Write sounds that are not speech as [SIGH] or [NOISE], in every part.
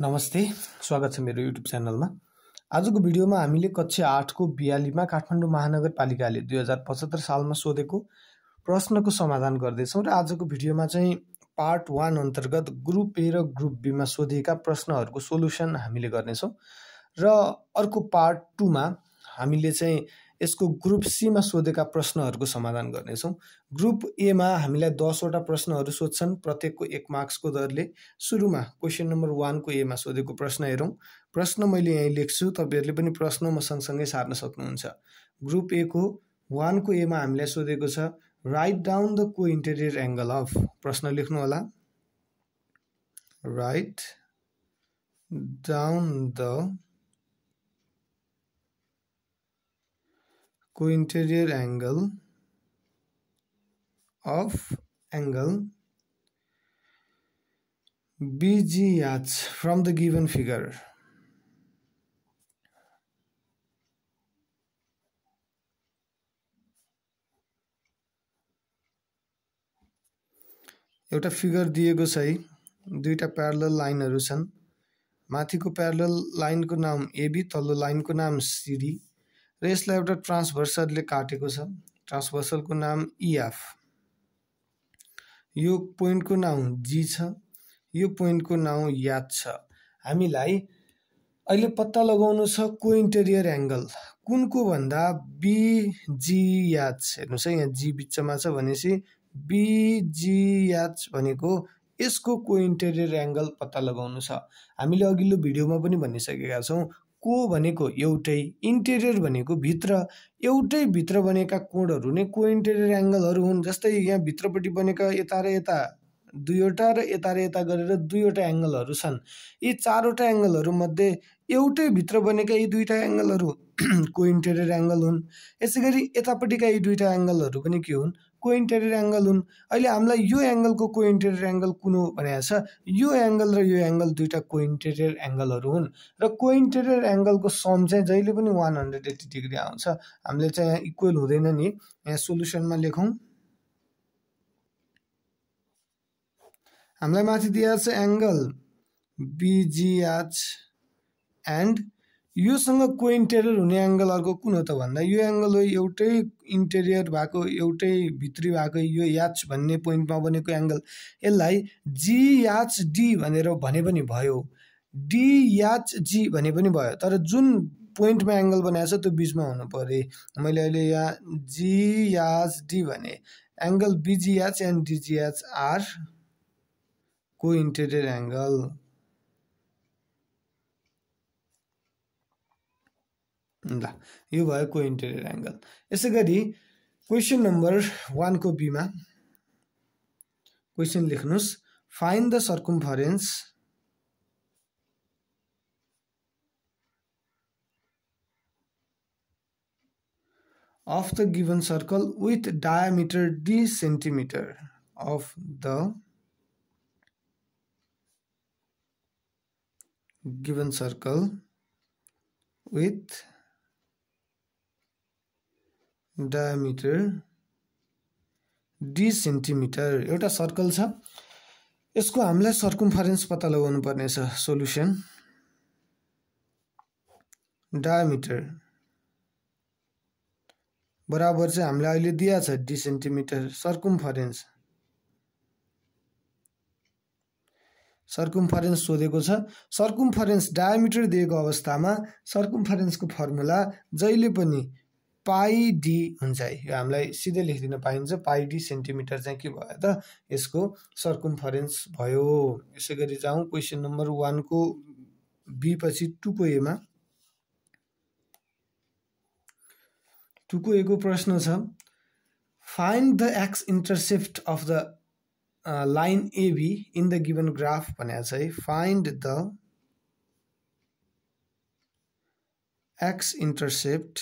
नमस्ते स्वागत छ मेरो युट्युब च्यानलमा। आजको भिडियोमा हामीले कक्षा आठको बिहालीमा काठमाडौँ महानगरपालिकाले दुई हजार पचहत्तर सालमा सोधेको प्रश्नको समाधान गर्दैछौँ र आजको भिडियोमा चाहिँ पार्ट वान अन्तर्गत ग्रुप ए र ग्रुप बीमा सोधिएका प्रश्नहरूको सोल्युसन हामीले गर्नेछौँ। र अर्को पार्ट टूमा हामीले चाहिँ यसको ग्रुप सीमा सोधेका प्रश्नहरूको समाधान गर्नेछौँ। ग्रुप एमा हामीलाई दसवटा प्रश्नहरू सोध्छन्। प्रत्येकको एक मार्क्सको दरले सुरुमा क्वेसन नम्बर वानको एमा सोधेको प्रश्न हेरौँ। प्रश्न मैले यहीँ लेख्छु। तपाईँहरूले पनि प्रश्न म सँगसँगै सार्न सक्नुहुन्छ। ग्रुप एको वानको एमा हामीलाई सोधेको छ right down the co interior angle of प्रश्न लेख्नु होला right down the co-interior angle of angle BGH from the given figure. एउटा फिगर दिएको छ है। दुईवटा प्यारल लाइनहरू छन्। माथिको प्यारल लाइनको नाम एबी तल्लो लाइनको नाम सिडी र यसलाई एउटा ट्रान्सभर्सरले काटेको छ। ट्रान्सभर्सरको नाम इएफ यो पोइन्टको नाउँ जी छ। यो पोइन्टको नाउँ याद छ। हामीलाई अहिले पत्ता लगाउनु छ को इन्टेरियर एङ्गल। कुनको भन्दा बिजी हेर्नुहोस् है यहाँ जी बिचमा छ भनेपछि बिजी भनेको यसको को इन्टेरियर एङ्गल पत्ता लगाउनु छ। हामीले अघिल्लो भिडियोमा पनि भनिसकेका छौँ को भनेको एउटै इन्टेरियर भनेको भित्र एउटै भित्र बनेका कोडहरू नै को इन्टेरियर एङ्गलहरू हुन्? जस्तै यहाँ भित्रपट्टि बनेका यता र यता दुईवटा र यता र यता गरेर दुईवटा एङ्गलहरू छन्। यी चारवटा एङ्गलहरू मध्ये एउटै भित्र बनेका यी दुईवटा एङ्गलहरू [CLEARS THROAT] को इन्टेरियर एङ्गल हुन्। यसै गरी यतापट्टिका यी दुईवटा एङ्गलहरू पनि के हुन्? को इन्टेरियर एङ्गल हुन्? अहिले हामीलाई यो एङ्गलको को इन्टेरियर एङ्गल कुन हो भनेको छ। यो एङ्गल र यो एङ्गल दुइटा को इन्टेरियर एङ्गलहरू हुन्। र को इन्टेरियर एङ्गलको सम चाहिँ जहिले पनि वान हन्ड्रेड एट्टी डिग्री आउँछ। हामीले चाहिँ यहाँ इक्वल हुँदैन नि। यहाँ सोल्युसनमा लेखौँ। हामीलाई माथि दिएको छ एङ्गल। बिजिएच एन्ड योसँग को इन्टेरियर हुने एङ्गल अर्को कुन हो त भन्दा यो एङ्गल हो एउटै इन्टेरियर भएको एउटै भित्री भएको यो याच भन्ने पोइन्टमा बनेको एङ्गल यसलाई जी याच डी भनेर भने पनि भयो। डी याच जी भने पनि भयो। तर जुन पोइन्टमा एङ्गल बनाएको छ त्यो बिचमा हुनु पऱ्यो। मैले अहिले यहाँ जी याच डी भने angle BGH and DGH are co interior angle यो भयो को इन्टेरियर एङ्गल यसै गरी क्वेसन नम्बर वानको बीमा क्वेसन लेख्नुहोस् find the circumference of the given circle with diameter d centimeter of the given circle with diameter D centimetre एउटा circle छ। यसको हामीलाई सर्कुम्फरेन्स पत्ता लगाउनु पर्नेछ सोल्युसन। डायमिटर बराबर चाहिँ हामीलाई अहिले दिएको छ डी सेन्टिमिटर सर्कुम्फरेन्स। सर्कुम्फरेन्स सोधेको छ। सर्कुम्फरेन्स डायमिटर दिएको अवस्थामा सर्कुम्फरेन्सको फर्मुला जहिले पनि पाई डी हुन्छ है। यो हामीलाई सिधै लेखिदिन पाइन्छ। पाई डी सेन्टिमिटर चाहिँ के भयो त? यसको सर्कुम्फरेन्स भयो। यसै गरी जाउँ। क्वेसन नम्बर वानको बी पछि टुको एमा टुको एको प्रश्न छ। Find the X intercept of the line AB in the given graph भनेको छ find the X intercept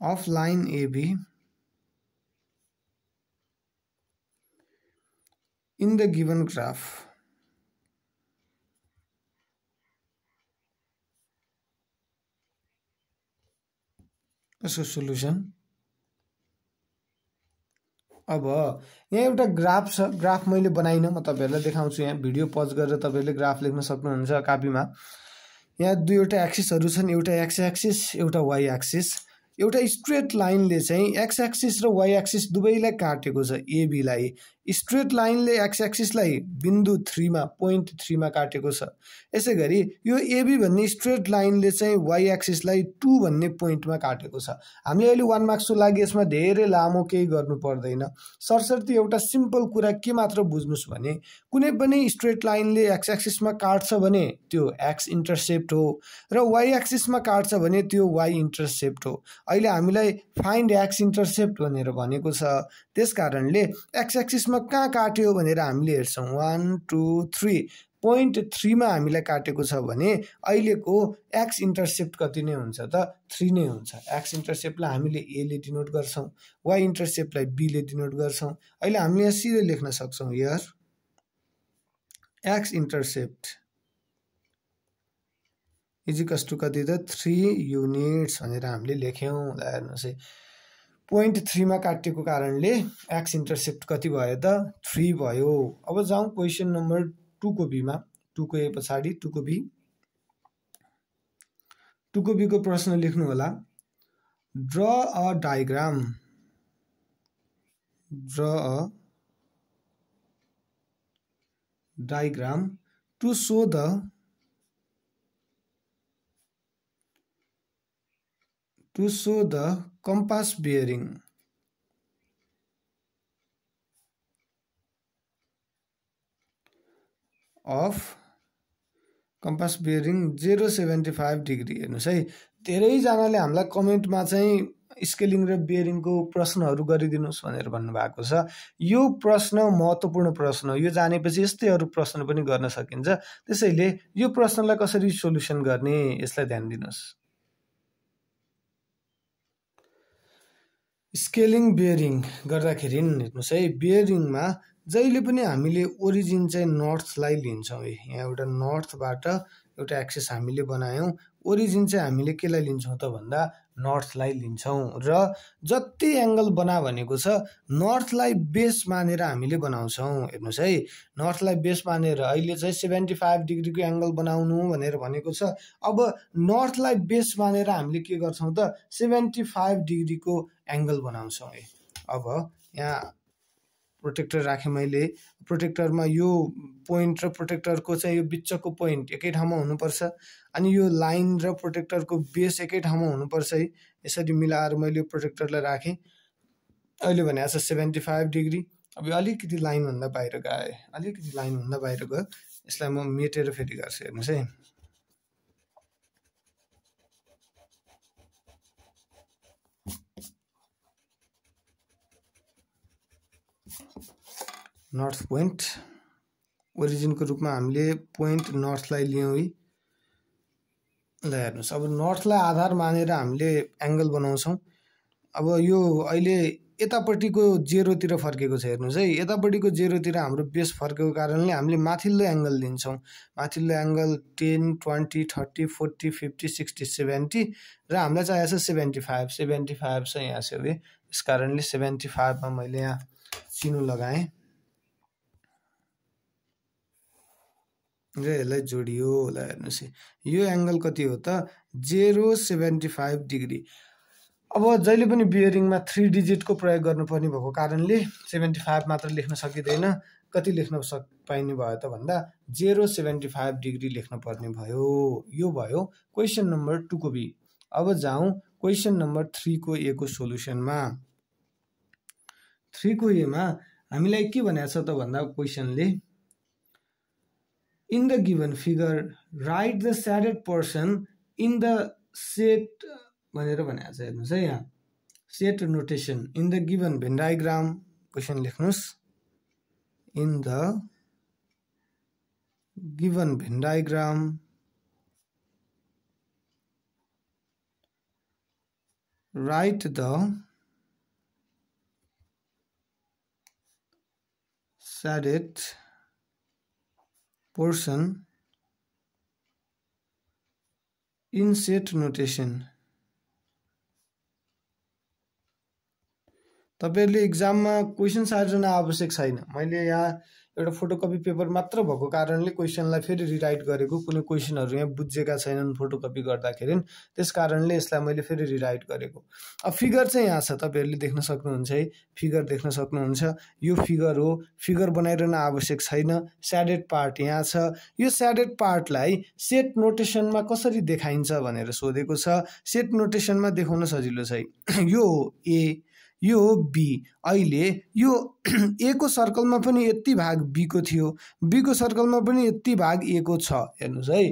of line AB in the given graph. So solution अब यहाँ एउटा ग्राफ छ ग्राफ मैले बनाइनँ म तपाईँहरूलाई देखाउँछु। यहाँ भिडियो पज गरेर तपाईँहरूले ग्राफ लेख्न सक्नुहुन्छ कापीमा। यहाँ दुईवटा एक्सिसहरू छन् एउटा एक्स एक्सिस एउटा वाइ एक्सिस एउटा स्ट्रेट लाइनले चाहिँ एक्स एक्सिस र वाइ एक्सिस दुवैलाई काटेको छ एबीलाई स्ट्रेट लाइनले एक्स एक्सिसलाई बिन्दु थ्रीमा पोइन्ट थ्रीमा काटेको छ। यसै गरी यो एबी भन्ने स्ट्रेट लाइनले चाहिँ वाइ एक्सिसलाई टू भन्ने पोइन्टमा काटेको छ। हामीले अहिले वान मार्क्सको लागि यसमा धेरै लामो केही गर्नु पर्दैन। सरसर्ती एउटा सिम्पल कुरा के मात्र बुझ्नुहोस् भने कुनै पनि स्ट्रेट लाइनले एक्स एक्सिसमा काट्छ भने त्यो एक्स इन्टरसेप्ट हो र वाइ एक्सिसमा काट्छ भने त्यो वाइ इन्टरसेप्ट हो। अहिले हामीलाई फाइन्ड एक्स इन्टरसेप्ट भनेर भनेको छ। त्यस कारणले एक्स एक्सिसमा कहाँ काट्यो भनेर हामीले हेर्छौँ। वान टू थ्री पोइन्ट थ्रीमा हामीलाई काटेको छ भने अहिलेको एक्स इन्टरसेप्ट कति नै हुन्छ त थ्री नै हुन्छ। एक्स इन्टरसेप्टलाई हामीले एले डिनोट गर्छौँ। वाइ इन्टरसेप्टलाई बीले डिनोट गर्छौँ। अहिले हामीले यहाँ सिधै लेख्न सक्छौँ your X intercept is equals to कति त? थ्री युनिट्स भनेर हामीले लेख्यौँ। हेर्नुहोस् है। पोइन्ट थ्रीमा काटिएको कारणले एक्स इन्टरसेप्ट कति भयो त थ्री भयो। अब जाउँ क्वेसन नम्बर टूको बीमा। टूको ए पछाडि टूको बी। टूको बीको प्रश्न लेख्नु होला। Draw a diagram draw a diagram to show the to show the compass bearing. Of compass bearing zero seventy five degree हेर्नुहोस् है धेरैजनाले हामीलाई कमेन्टमा चाहिँ स्केलिङ र बियरिङको प्रश्नहरू गरिदिनुहोस् भनेर भन्नुभएको छ। यो प्रश्न महत्त्वपूर्ण प्रश्न हो। यो जानेपछि यस्तै अरू प्रश्न पनि गर्न सकिन्छ। त्यसैले यो प्रश्नलाई कसरी सोल्युसन गर्ने यसलाई ध्यान दिनुहोस्। स्केलिङ बियरिङ गर्दाखेरि हेर्नुहोस् है बियरिङमा जहिले पनि हामीले ओरिजिन चाहिँ नर्थलाई लिन्छौँ है। यहाँ एउटा नर्थबाट एउटा एक्सेस हामीले बनायौँ। ओरिजिन चाहिँ हामीले केलाई लिन्छौँ त भन्दा नर्थलाई लिन्छौँ र जति एङ्गल बना भनेको छ नर्थलाई बेस मानेर हामीले बनाउँछौँ। हेर्नुहोस् है नर्थलाई बेस मानेर अहिले चाहिँ सेभेन्टी फाइभ डिग्रीको एङ्गल बनाउनु भनेर भनेको छ। अब नर्थलाई बेस मानेर हामीले के गर्छौँ त सेभेन्टी फाइभ डिग्रीको एङ्गल बनाउँछौँ है। अब यहाँ प्रोटेक्टर राखेँ मैले। प्रोटेक्टरमा यो पोइन्ट र प्रोटेक्टरको चाहिँ यो बिचको पोइन्ट एकै ठाउँमा हुनुपर्छ। अनि यो लाइन र प्रोटेक्टरको बेस एकै ठाउँमा हुनुपर्छ है। यसरी मिलाएर मैले प्रोटेक्टरलाई राखेँ। अहिले भने छ सेभेन्टी फाइभ डिग्री अब यो अलिकति लाइनभन्दा बाहिर गएँ। अलिकति लाइनभन्दा बाहिर गयो। यसलाई म मेटेर फेरि गर्छु हेर्नुहोस् है। नर्थ पोइन्ट ओरिजिनको रूपमा हामीले पोइन्ट नर्थलाई लियौँ है। ल हेर्नुहोस्। अब नर्थलाई आधार मानेर हामीले एङ्गल बनाउँछौँ। अब यो अहिले यतापट्टिको जेरोतिर फर्केको छ हेर्नुहोस् है। यतापट्टिको जेरोतिर हाम्रो बेस फर्केको कारणले हामीले माथिल्लो एङ्गल लिन्छौँ। माथिल्लो angle ten twenty thirty forty fifty sixty seventy र हामीलाई चाहिएको छ सेभेन्टी फाइभ। सेभेन्टी फाइभ चाहिँ यहाँ छ है। यस कारणले सेभेन्टी फाइभमा मैले यहाँ चिनो लगाएँ। र यसलाई जोडियो होला हेर्नुहोस् यो एङ्गल कति हो त? जेरो सेभेन्टी फाइभ डिग्री अब जहिले पनि बियरिङमा थ्री डिजिटको प्रयोग गर्नुपर्ने भएको कारणले सेभेन्टी फाइभ मात्र लेख्न सकिँदैन। कति लेख्न सक पाइने भयो त भन्दा जेरो सेभेन्टी फाइभ डिग्री लेख्न पर्ने भयो। यो भयो क्वेसन नम्बर टूको बी अब जाउँ क्वेसन नम्बर थ्रीको एको सोल्युसनमा थ्रीको एमा हामीलाई के भनेको छ त भन्दा क्वेसनले in the given figure write the shaded portion in the set भनेर भनेको छ हेर्नुहोस् है यहाँ set notation in the given Venn diagram question लेख्नुहोस् in the given Venn diagram write the shaded portion in set notation. तपाईँहरूले इक्जाममा question सार्न आवश्यक छैन। मैले यहाँ एउटा फोटोकपी पेपर मात्र भएको कारणले क्वेसनलाई फेरि रिराइट गरेको कुनै क्वेसनहरू यहाँ बुझेका छैनन् फोटोकपी गर्दाखेरि। त्यस कारणले यसलाई मैले फेरि रिराइट गरेको। अब फिगर चाहिँ यहाँ छ तपाईँहरूले देख्न सक्नुहुन्छ है। फिगर देख्न सक्नुहुन्छ। यो फिगर हो। फिगर बनाइरहन आवश्यक छैन। स्याडेड पार्ट यहाँ छ। यो स्याडेड पार्टलाई सेट नोटेसनमा कसरी देखाइन्छ भनेर सोधेको छ। सेट नोटेसनमा देखाउन सजिलो छ यो ए यो हो बी अहिले यो [CLEARS THROAT] ए को सर्कलमा पनि यति भाग बीको थियो। बीको सर्कलमा पनि यति भाग ए को छ। हेर्नुहोस् है।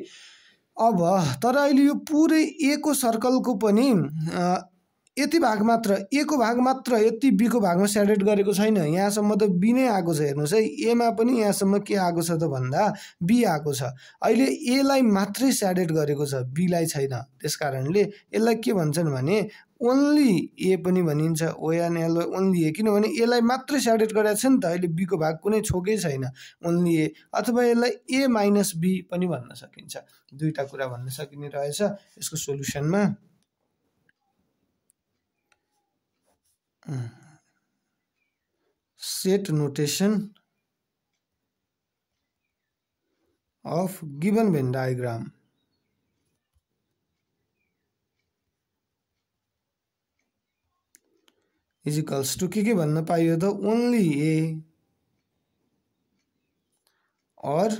अब तर अहिले यो पुरै ए को सर्कलको पनि यति भाग मात्र ए को भाग मात्र यति बीको भागमा सेडेड गरेको छैन। यहाँसम्म त बी नै आएको छ हेर्नुहोस् है। एमा पनि यहाँसम्म के आएको छ त भन्दा बी आएको छ। अहिले एलाई मात्रै सेडेड गरेको छ बीलाई छैन। त्यस कारणले यसलाई के भन्छन् भने ओन्ली ए पनि भनिन्छ। O N L only A. किनभने एलाई मात्रै सेडेड गरेको छ नि त अहिले बीको भाग कुनै छोकै छैन। Only A. अथवा यसलाई ए माइनस बी पनि भन्न सकिन्छ। दुईवटा कुरा भन्न सकिने रहेछ। यसको सोल्युसनमा set notation of given Venn diagram. Is equals to के के भन्न पाइयो त ओन्ली ए और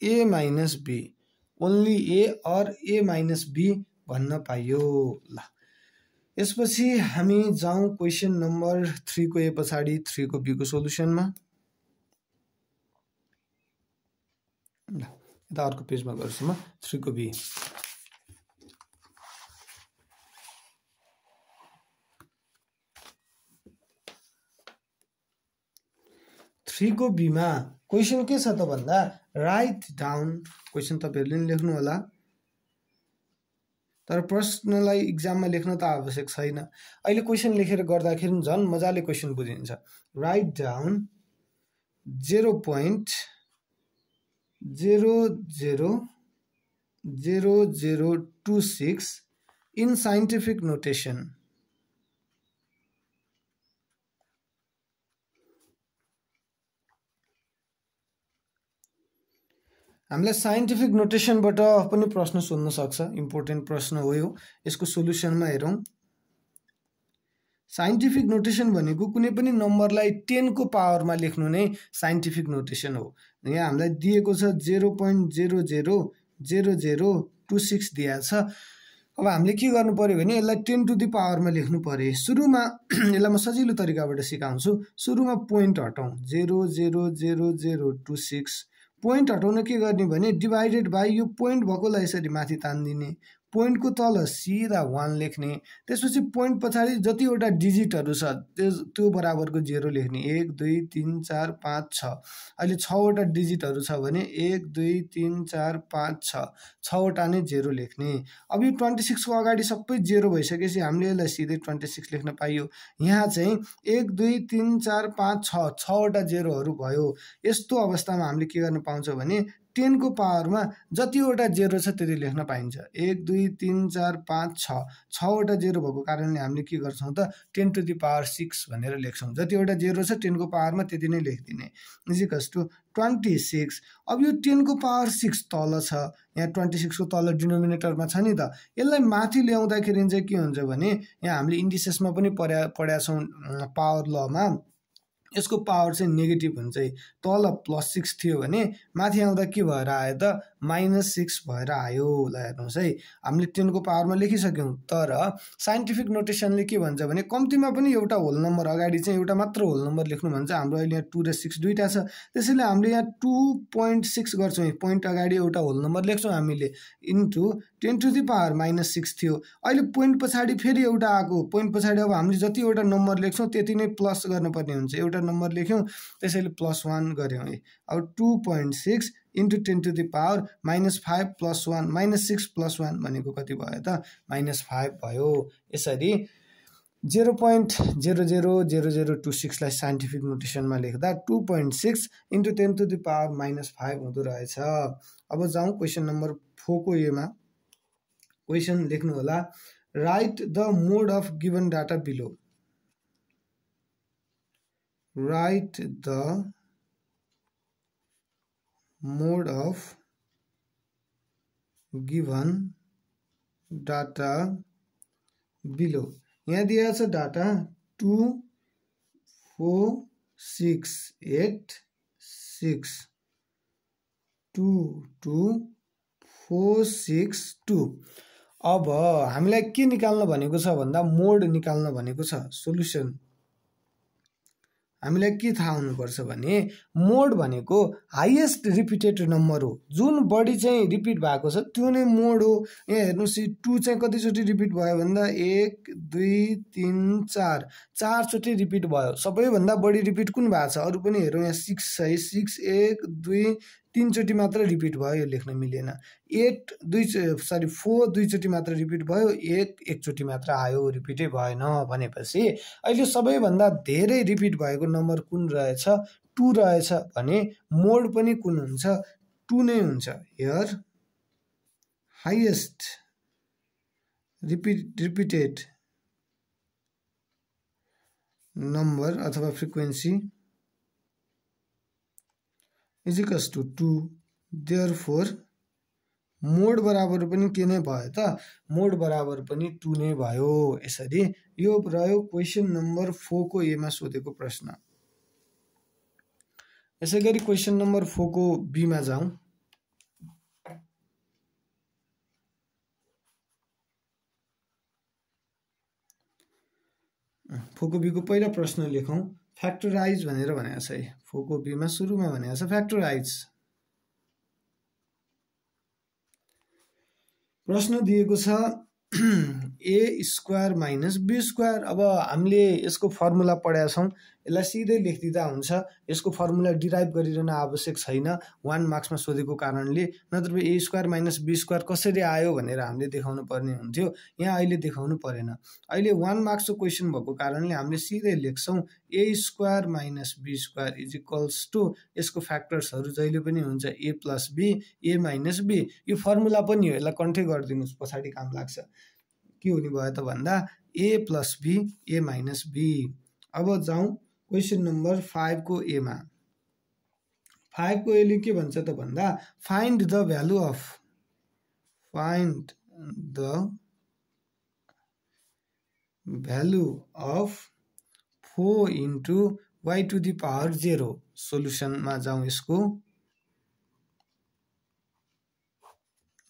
A minus B only A और ए माइनस बी भन्न पाइयो ल यसपछि हामी जाउँ क्वेसन नम्बर थ्रीको ए पछाडि थ्रीको बीको सोल्युसनमा यता अर्को पेजमा गर्छु म थ्रीको बी थ्रीको बीमा क्वेसन के छ त भन्दा राइट डाउन क्वेसन तपाईँहरूले पनि लेख्नु होला तर प्रश्नलाई इक्जाममा लेख्न त आवश्यक छैन। अहिले क्वेसन लेखेर गर्दाखेरि झन् मजाले क्वेसन बुझिन्छ। Right down zero point zero zero zero zero two six in scientific notation हामीलाई साइन्टिफिक नोटेसनबाट पनि प्रश्न सोध्न सक्छ। इम्पोर्टेन्ट प्रश्न हो यो। यसको सोल्युसनमा हेरौँ। साइन्टिफिक नोटेसन भनेको कुनै पनि नम्बरलाई टेनको पावरमा लेख्नु नै साइन्टिफिक नोटेसन हो। यहाँ हामीलाई दिएको छ zero point zero zero zero zero two six दिएको छ। अब हामीले के गर्नु पऱ्यो भने यसलाई टेन टु दि पावरमा लेख्नु पऱ्यो सुरुमा [CLEARS THROAT] यसलाई म सजिलो तरिकाबाट सिकाउँछु। सुरुमा point हटाउँ। Zero zero zero zero two six point हटाउन के गर्ने भने डिभाइडेड बाई यो पोइन्ट भएकोलाई यसरी माथि तानिदिने। पोइन्टको तल सिधा वान लेख्ने त्यसपछि पोइन्ट पछाडि जतिवटा डिजिटहरू छ त्यो त्यो बराबरको जेरो लेख्ने। एक दुई तिन चार पाँच छ। अहिले छवटा डिजिटहरू छ भने एक दुई तिन चार पाँच छ। छवटा नै जेरो लेख्ने। अब यो ट्वेन्टी सिक्सको अगाडि सबै जेरो भइसकेपछि हामीले यसलाई सिधै ट्वेन्टी सिक्स लेख्न पाइयो। यहाँ चाहिँ एक दुई तिन चार पाँच छ छवटा जेरोहरू भयो। यस्तो अवस्थामा हामीले के गर्न पाउँछौँ भने टेनको पावरमा जतिवटा जेरो छ त्यति लेख्न पाइन्छ। एक दुई तिन चार पाँच छ। छवटा जेरो भएको कारणले हामीले के गर्छौँ त ten to the power six भनेर लेख्छौँ। जतिवटा जेरो छ टेनको पावरमा त्यति नै लेखिदिने। Equals to twenty six. अब यो टेनको पावर सिक्स तल छ यहाँ ट्वेन्टी सिक्सको तल डिनोमिनेटरमा छ नि त यसलाई माथि ल्याउँदाखेरि चाहिँ के हुन्छ भने यहाँ हामीले इन्डिसेसमा पनि पढा पढाएको छौँ पावर लमा। यसको पावर चाहिँ नेगेटिभ हुन्छ है। तल प्लस सिक्स थियो भने माथि आउँदा के भएर आयो त माइनस सिक्स भएर आयो ल हेर्नुहोस् है। हामीले टेनको पावरमा लेखिसक्यौँ। तर साइन्टिफिक नोटेसनले के भन्छ भने कम्तीमा पनि एउटा होल नम्बर अगाडि चाहिँ एउटा मात्र होल नम्बर लेख्नु भन्छ। हाम्रो अहिले यहाँ टू र सिक्स दुइटा छ। त्यसैले हामीले यहाँ टू पोइन्ट सिक्स गर्छौँ। पोइन्ट अगाडि एउटा होल नम्बर लेख्छौँ हामीले। Into ten to the power minus six थियो। अहिले पोइन्ट पछाडि फेरि एउटा आएको। पोइन्ट पछाडि अब हामीले जतिवटा नम्बर लेख्छौँ त्यति नै प्लस गर्नुपर्ने हुन्छ। एउटा नम्बर लेख्यौँ त्यसैले प्लस वान गऱ्यौँ है। अब two point six into ten to the power minus five plus one minus six plus one भनेको कति भयो त? माइनस फाइभ भयो। यसरी zero point zero zero zero zero two सिक्सलाई scientific नोटेसनमा लेख्दा two point six into ten to the power minus five हुँदो रहेछ। अब जाउँ क्वेसन नम्बर फोरको एमा क्वेसन लेख्नु होला। Write the mode of given data below write the mode of given data below यहाँ दिएको छ data two four six eight six two two four six two. अब हामीलाई के निकाल्न भनेको छ भन्दा मोड निकाल्न भनेको छ सोल्युसन। हामीलाई के थाहा हुनुपर्छ भने मोड भनेको हाइएस्ट रिपिटेड नम्बर हो। जुन बढी चाहिँ रिपिट भएको छ त्यो नै मोड हो। यहाँ हेर्नुहोस् टु चाहिँ कतिचोटि रिपिट भयो भन्दा? एक दुई तिन चार। चारचोटि रिपिट भयो। सबैभन्दा बढी रिपिट कुन भएको छ? अरू पनि हेरौँ यहाँ सिक्स है। सिक्स एक दुई तिनचोटि मात्र रिपिट भयो यो लेख्न मिलेन। एट दुई सरी फोर दुईचोटि मात्र रिपिट भयो एक एकचोटि मात्र आयो रिपिटै भएन भनेपछि अहिले सबैभन्दा धेरै रिपिट भएको नम्बर कुन रहेछ टु रहेछ भने मोड पनि कुन हुन्छ टु नै हुन्छ। Here highest repeat repeated number अथवा frequency equals to two. Therefore mode बराबर पनि के नै भयो त? मोड बराबर पनि टु नै भयो। यसरी यो रह्यो क्वेसन नम्बर फोरको एमा सोधेको प्रश्न। यसै गरी क्वेसन नम्बर फोरको बीमा जाउँ। फोको बीको पहिला प्रश्न लेखौँ। फ्याक्टराइज भनेर भनेको छ है फोको बीमा सुरुमा भनेको छ फ्याक्टराइज प्रश्न दिएको छ [CLEARS THROAT] A square minus B square. अब हामीले यसको फर्मुला पढाएका छौँ। यसलाई सिधै लेखिदिँदा हुन्छ। यसको फर्मुला डिराइभ गरिरहन आवश्यक छैन। वान मार्क्समा सोधेको कारणले नत्र A square minus B square कसरी आयो भनेर हामीले देखाउनु पर्ने हुन्थ्यो। यहाँ अहिले देखाउनु परेन। अहिले वान मार्क्सको क्वेसन भएको कारणले हामीले सिधै लेख्छौँ A square minus B square is equals to यसको फ्याक्टर्सहरू जहिले पनि हुन्छ A plus B A minus B यो फर्मुला पनि हो यसलाई कन्ठै गरिदिनुहोस् पछाडि काम लाग्छ। के हुने भयो त भन्दा A plus B A minus B अब जाउँ क्वेसन नम्बर फाइभको एमा। फाइभको एले के भन्छ त भन्दा find the value of find the value of four into Y to the power zero सोल्युसनमा जाउँ यसको।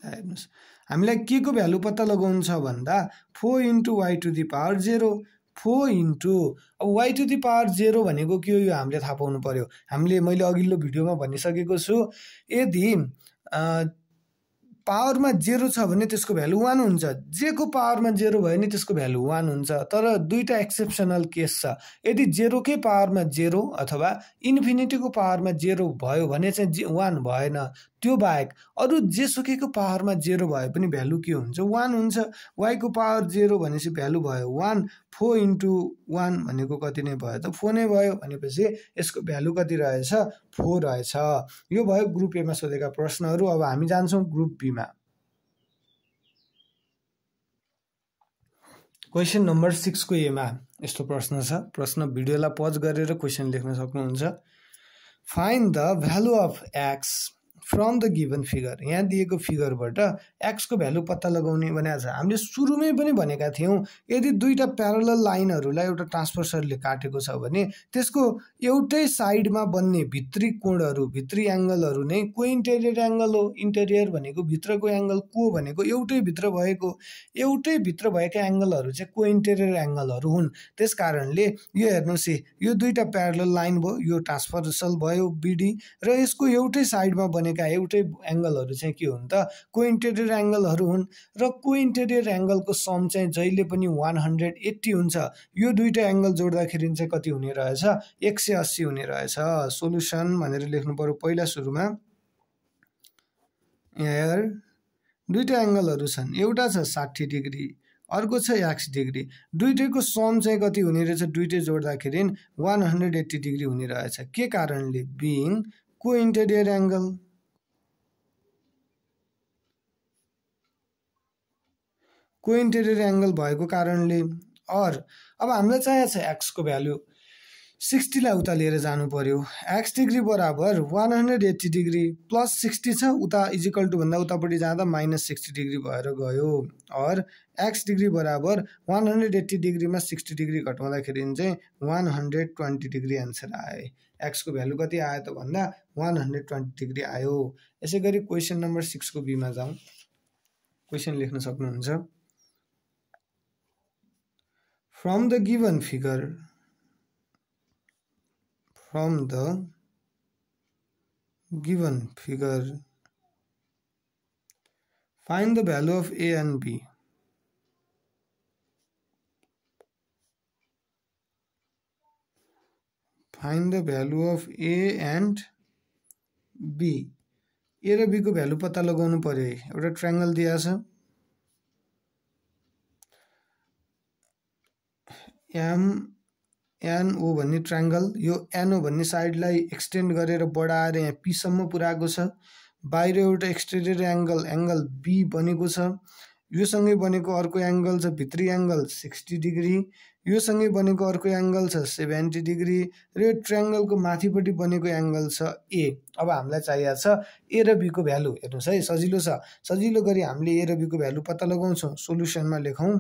हेर्नुहोस्। हामीलाई के को भ्यालु पत्ता लगाउनु छ भन्दा four into Y to the power zero four into अब Y to the power zero भनेको के हो यो हामीले थाहा पाउनु पऱ्यो हामीले मैले अघिल्लो भिडियोमा भनिसकेको छु यदि पावरमा जेरो छ भने त्यसको भ्यालु वान हुन्छ। जेको पावरमा जेरो भयो भने त्यसको भ्यालु वान हुन्छ। तर दुईवटा एक्सेप्सनल केस छ। यदि जेरोकै पावरमा जेरो अथवा इन्फिनिटीको पावरमा जेरो भयो भने चाहिँ वान भएन त्यो बाहेक अरू जेसुकैको पावरमा जेरो भए पनि भ्यालु के हुन्छ? वान हुन्छ। वाइको पावर जेरो भनेपछि भ्यालु भयो। वान फोर इन्टु वान भनेको कति नै भयो त? फोर नै भयो भनेपछि यसको भ्यालु कति रहेछ? फोर रहेछ। यो भयो ग्रुप एमा सोधेका प्रश्नहरू। अब हामी जान्छौँ ग्रुप बीमा क्वेसन नम्बर सिक्सको एमा यस्तो प्रश्न छ। प्रश्न भिडियोलाई पज गरेर क्वेसन लेख्न सक्नुहुन्छ। Find the value of X from the given figure यहाँ दिएको फिगरबाट एक्सको भ्यालु पत्ता लगाउने भनेको छ। हामीले सुरुमै पनि भनेका थियौँ यदि दुईवटा प्यारल लाइनहरूलाई एउटा ट्रान्सफर्सरले काटेको छ भने त्यसको एउटै साइडमा बन्ने भित्री कोणहरू भित्री एङ्गलहरू नै को इन्टेरियर एङ्गल हो? इन्टेरियर भनेको भित्रको एङ्गल को भनेको एउटै भित्र भएको एउटै भित्र भएका एङ्गलहरू चाहिँ को इन्टेरियर एङ्गलहरू हुन्। त्यस कारणले यो हेर्नुहोस् यो दुईवटा प्यारल लाइन भयो यो ट्रान्सफर्सल भयो बिडी र यसको एउटै साइडमा बनेको बनेका एउटै एङ्गलहरू चाहिँ के हुन् त? को इन्टेरियर एङ्गलहरू हुन् र को इन्टेरियर एङ्गलको सम चाहिँ जहिले पनि वान हन्ड्रेड एट्टी हुन्छ यो दुइटा एङ्गल जोड्दाखेरि चाहिँ कति हुने रहेछ? एक सय अस्सी हुने रहेछ। सोल्युसन भनेर लेख्नु पऱ्यो पहिला सुरुमा। एयर। दुईवटा एङ्गलहरू छन्। एउटा छ साठी डिग्री अर्को छ एक्स डिग्री। दुइटैको सम चाहिँ कति हुने रहेछ? दुइटै जोड्दाखेरि वान हन्ड्रेड एट्टी डिग्री हुने रहेछ। के कारणले? Being co interior angle? Co interior angle भएको कारणले अर अब हामीलाई चाहिएको छ एक्सको भ्यालु सिक्सटीलाई उता लिएर जानु पर्यो एक्स डिग्री बराबर one hundred eighty degree plus sixty छ उता इजिकल टु भन्दा उतापट्टि जाँदा माइनस सिक्सटी डिग्री भएर गयो। अर एक्स डिग्री बराबर वान हन्ड्रेड एट्टी डिग्रीमा सिक्सटी डिग्री घटाउँदाखेरि चाहिँ one hundred twenty degree answer आयो एक्सको भ्यालु कति आयो त भन्दा वान हन्ड्रेड ट्वेन्टी डिग्री आयो। यसै गरी क्वेसन नम्बर सिक्सको बीमा जाउँ। क्वेसन लेख्न सक्नुहुन्छ। From the given figure from the given figure find the value of a and b find the value of a and b A र बीको भ्यालु पत्ता लगाउनु पर्यो एउटा ट्राङ्गल दिएको छ एम एनओ भन्ने ट्राङ्गल यो एनओ भन्ने साइडलाई एक्सटेन्ड गरेर बढाएर यहाँ पीसम्म पुऱ्याएको छ। बाहिर एउटा एक्सटेरियर एङ्गल एङ्गल बी बनेको छ। योसँगै बनेको अर्को एङ्गल छ भित्री एङ्गल सिक्सटी डिग्री योसँगै बनेको अर्को एङ्गल छ सेभेन्टी डिग्री र यो ट्राङ्गलको माथिपट्टि बनेको एङ्गल छ ए अब हामीलाई चाहिएको छ ए र बीको भ्यालु हेर्नुहोस् है सजिलो छ। सजिलो गरी हामीले ए र बीको भ्यालु पत्ता लगाउँछौँ। सोल्युसनमा लेखौँ।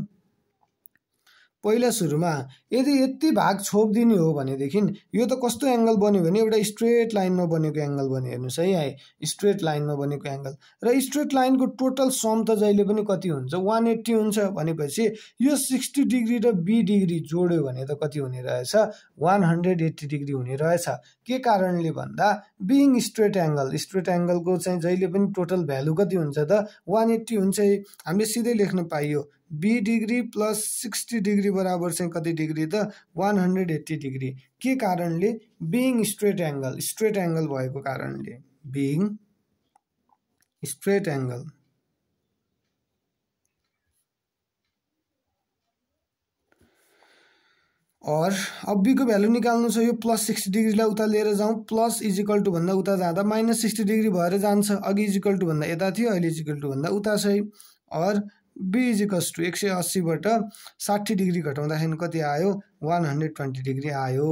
पहिला सुरुमा यदि यति भाग छोपिदिने हो भनेदेखि यो त कस्तो एङ्गल बन्यो भने एउटा स्ट्रेट लाइनमा बनेको एङ्गल बन्यो हेर्नुहोस् है है स्ट्रेट लाइनमा बनेको एङ्गल। र स्ट्रेट लाइनको टोटल सम त जहिले पनि कति हुन्छ? वान एट्टी हुन्छ भनेपछि यो सिक्सटी डिग्री र बी डिग्री जोड्यो भने त कति हुने रहेछ? वान हन्ड्रेड एट्टी डिग्री हुने रहेछ। के कारणले भन्दा बिङ स्ट्रेट एङ्गल स्ट्रेट एङ्गलको चाहिँ जहिले पनि टोटल भ्यालु कति हुन्छ त वान एट्टी हुन्छ हामीले सिधै लेख्न पाइयो B degree plus sixty degree बराबर चाहिँ कति डिग्री त वान हन्ड्रेड एट्टी डिग्री के कारणले? Being straight angle straight angle भएको कारणले। बिङ स्ट्रेट एङ्गल और अब बीको भ्यालु निकाल्नु छ यो प्लस सिक्सटी डिग्रीलाई उता लिएर जाउँ प्लस इजिकल टु भन्दा उता जाँदा माइनस सिक्सटी डिग्री भएर जान्छ अघि इजिकल टु भन्दा यता थियो अहिले इजिकल टु भन्दा उता छ अर बी इजिकल्स टु एक सय अस्सीबाट साठी डिग्री घटाउँदाखेरि कति आयो वान हन्ड्रेड ट्वेन्टी डिग्री आयो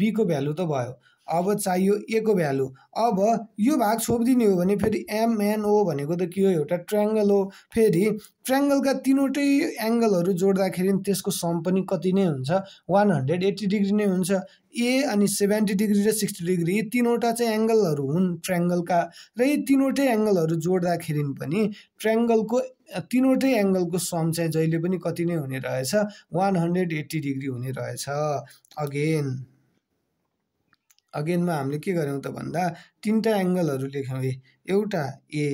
बीको भ्यालु त भयो अब चाहियो ए को भ्यालु। अब यो भाग छोपिदिने हो भने फेरि एमएनओ भनेको त के हो? एउटा ट्राङ्गल हो। फेरि ट्राङ्गलका तिनवटै एङ्गलहरू जोड्दाखेरि त्यसको सम पनि कति नै हुन्छ? वान हन्ड्रेड एट्टी डिग्री नै हुन्छ। ए अनि सेभेन्टी डिग्री र सिक्सटी डिग्री यी तिनवटा चाहिँ एङ्गलहरू हुन् ट्राङ्गलका र यी तिनवटै एङ्गलहरू जोड्दाखेरि पनि ट्राङ्गलको तिनवटै एङ्गलको सम चाहिँ जहिले पनि कति नै हुने रहेछ? वान हन्ड्रेड एट्टी डिग्री हुने रहेछ। अगेन अगेनमा हामीले के गऱ्यौँ त भन्दा तिनवटा एङ्गलहरू लेख्यौँ। ए एउटा ए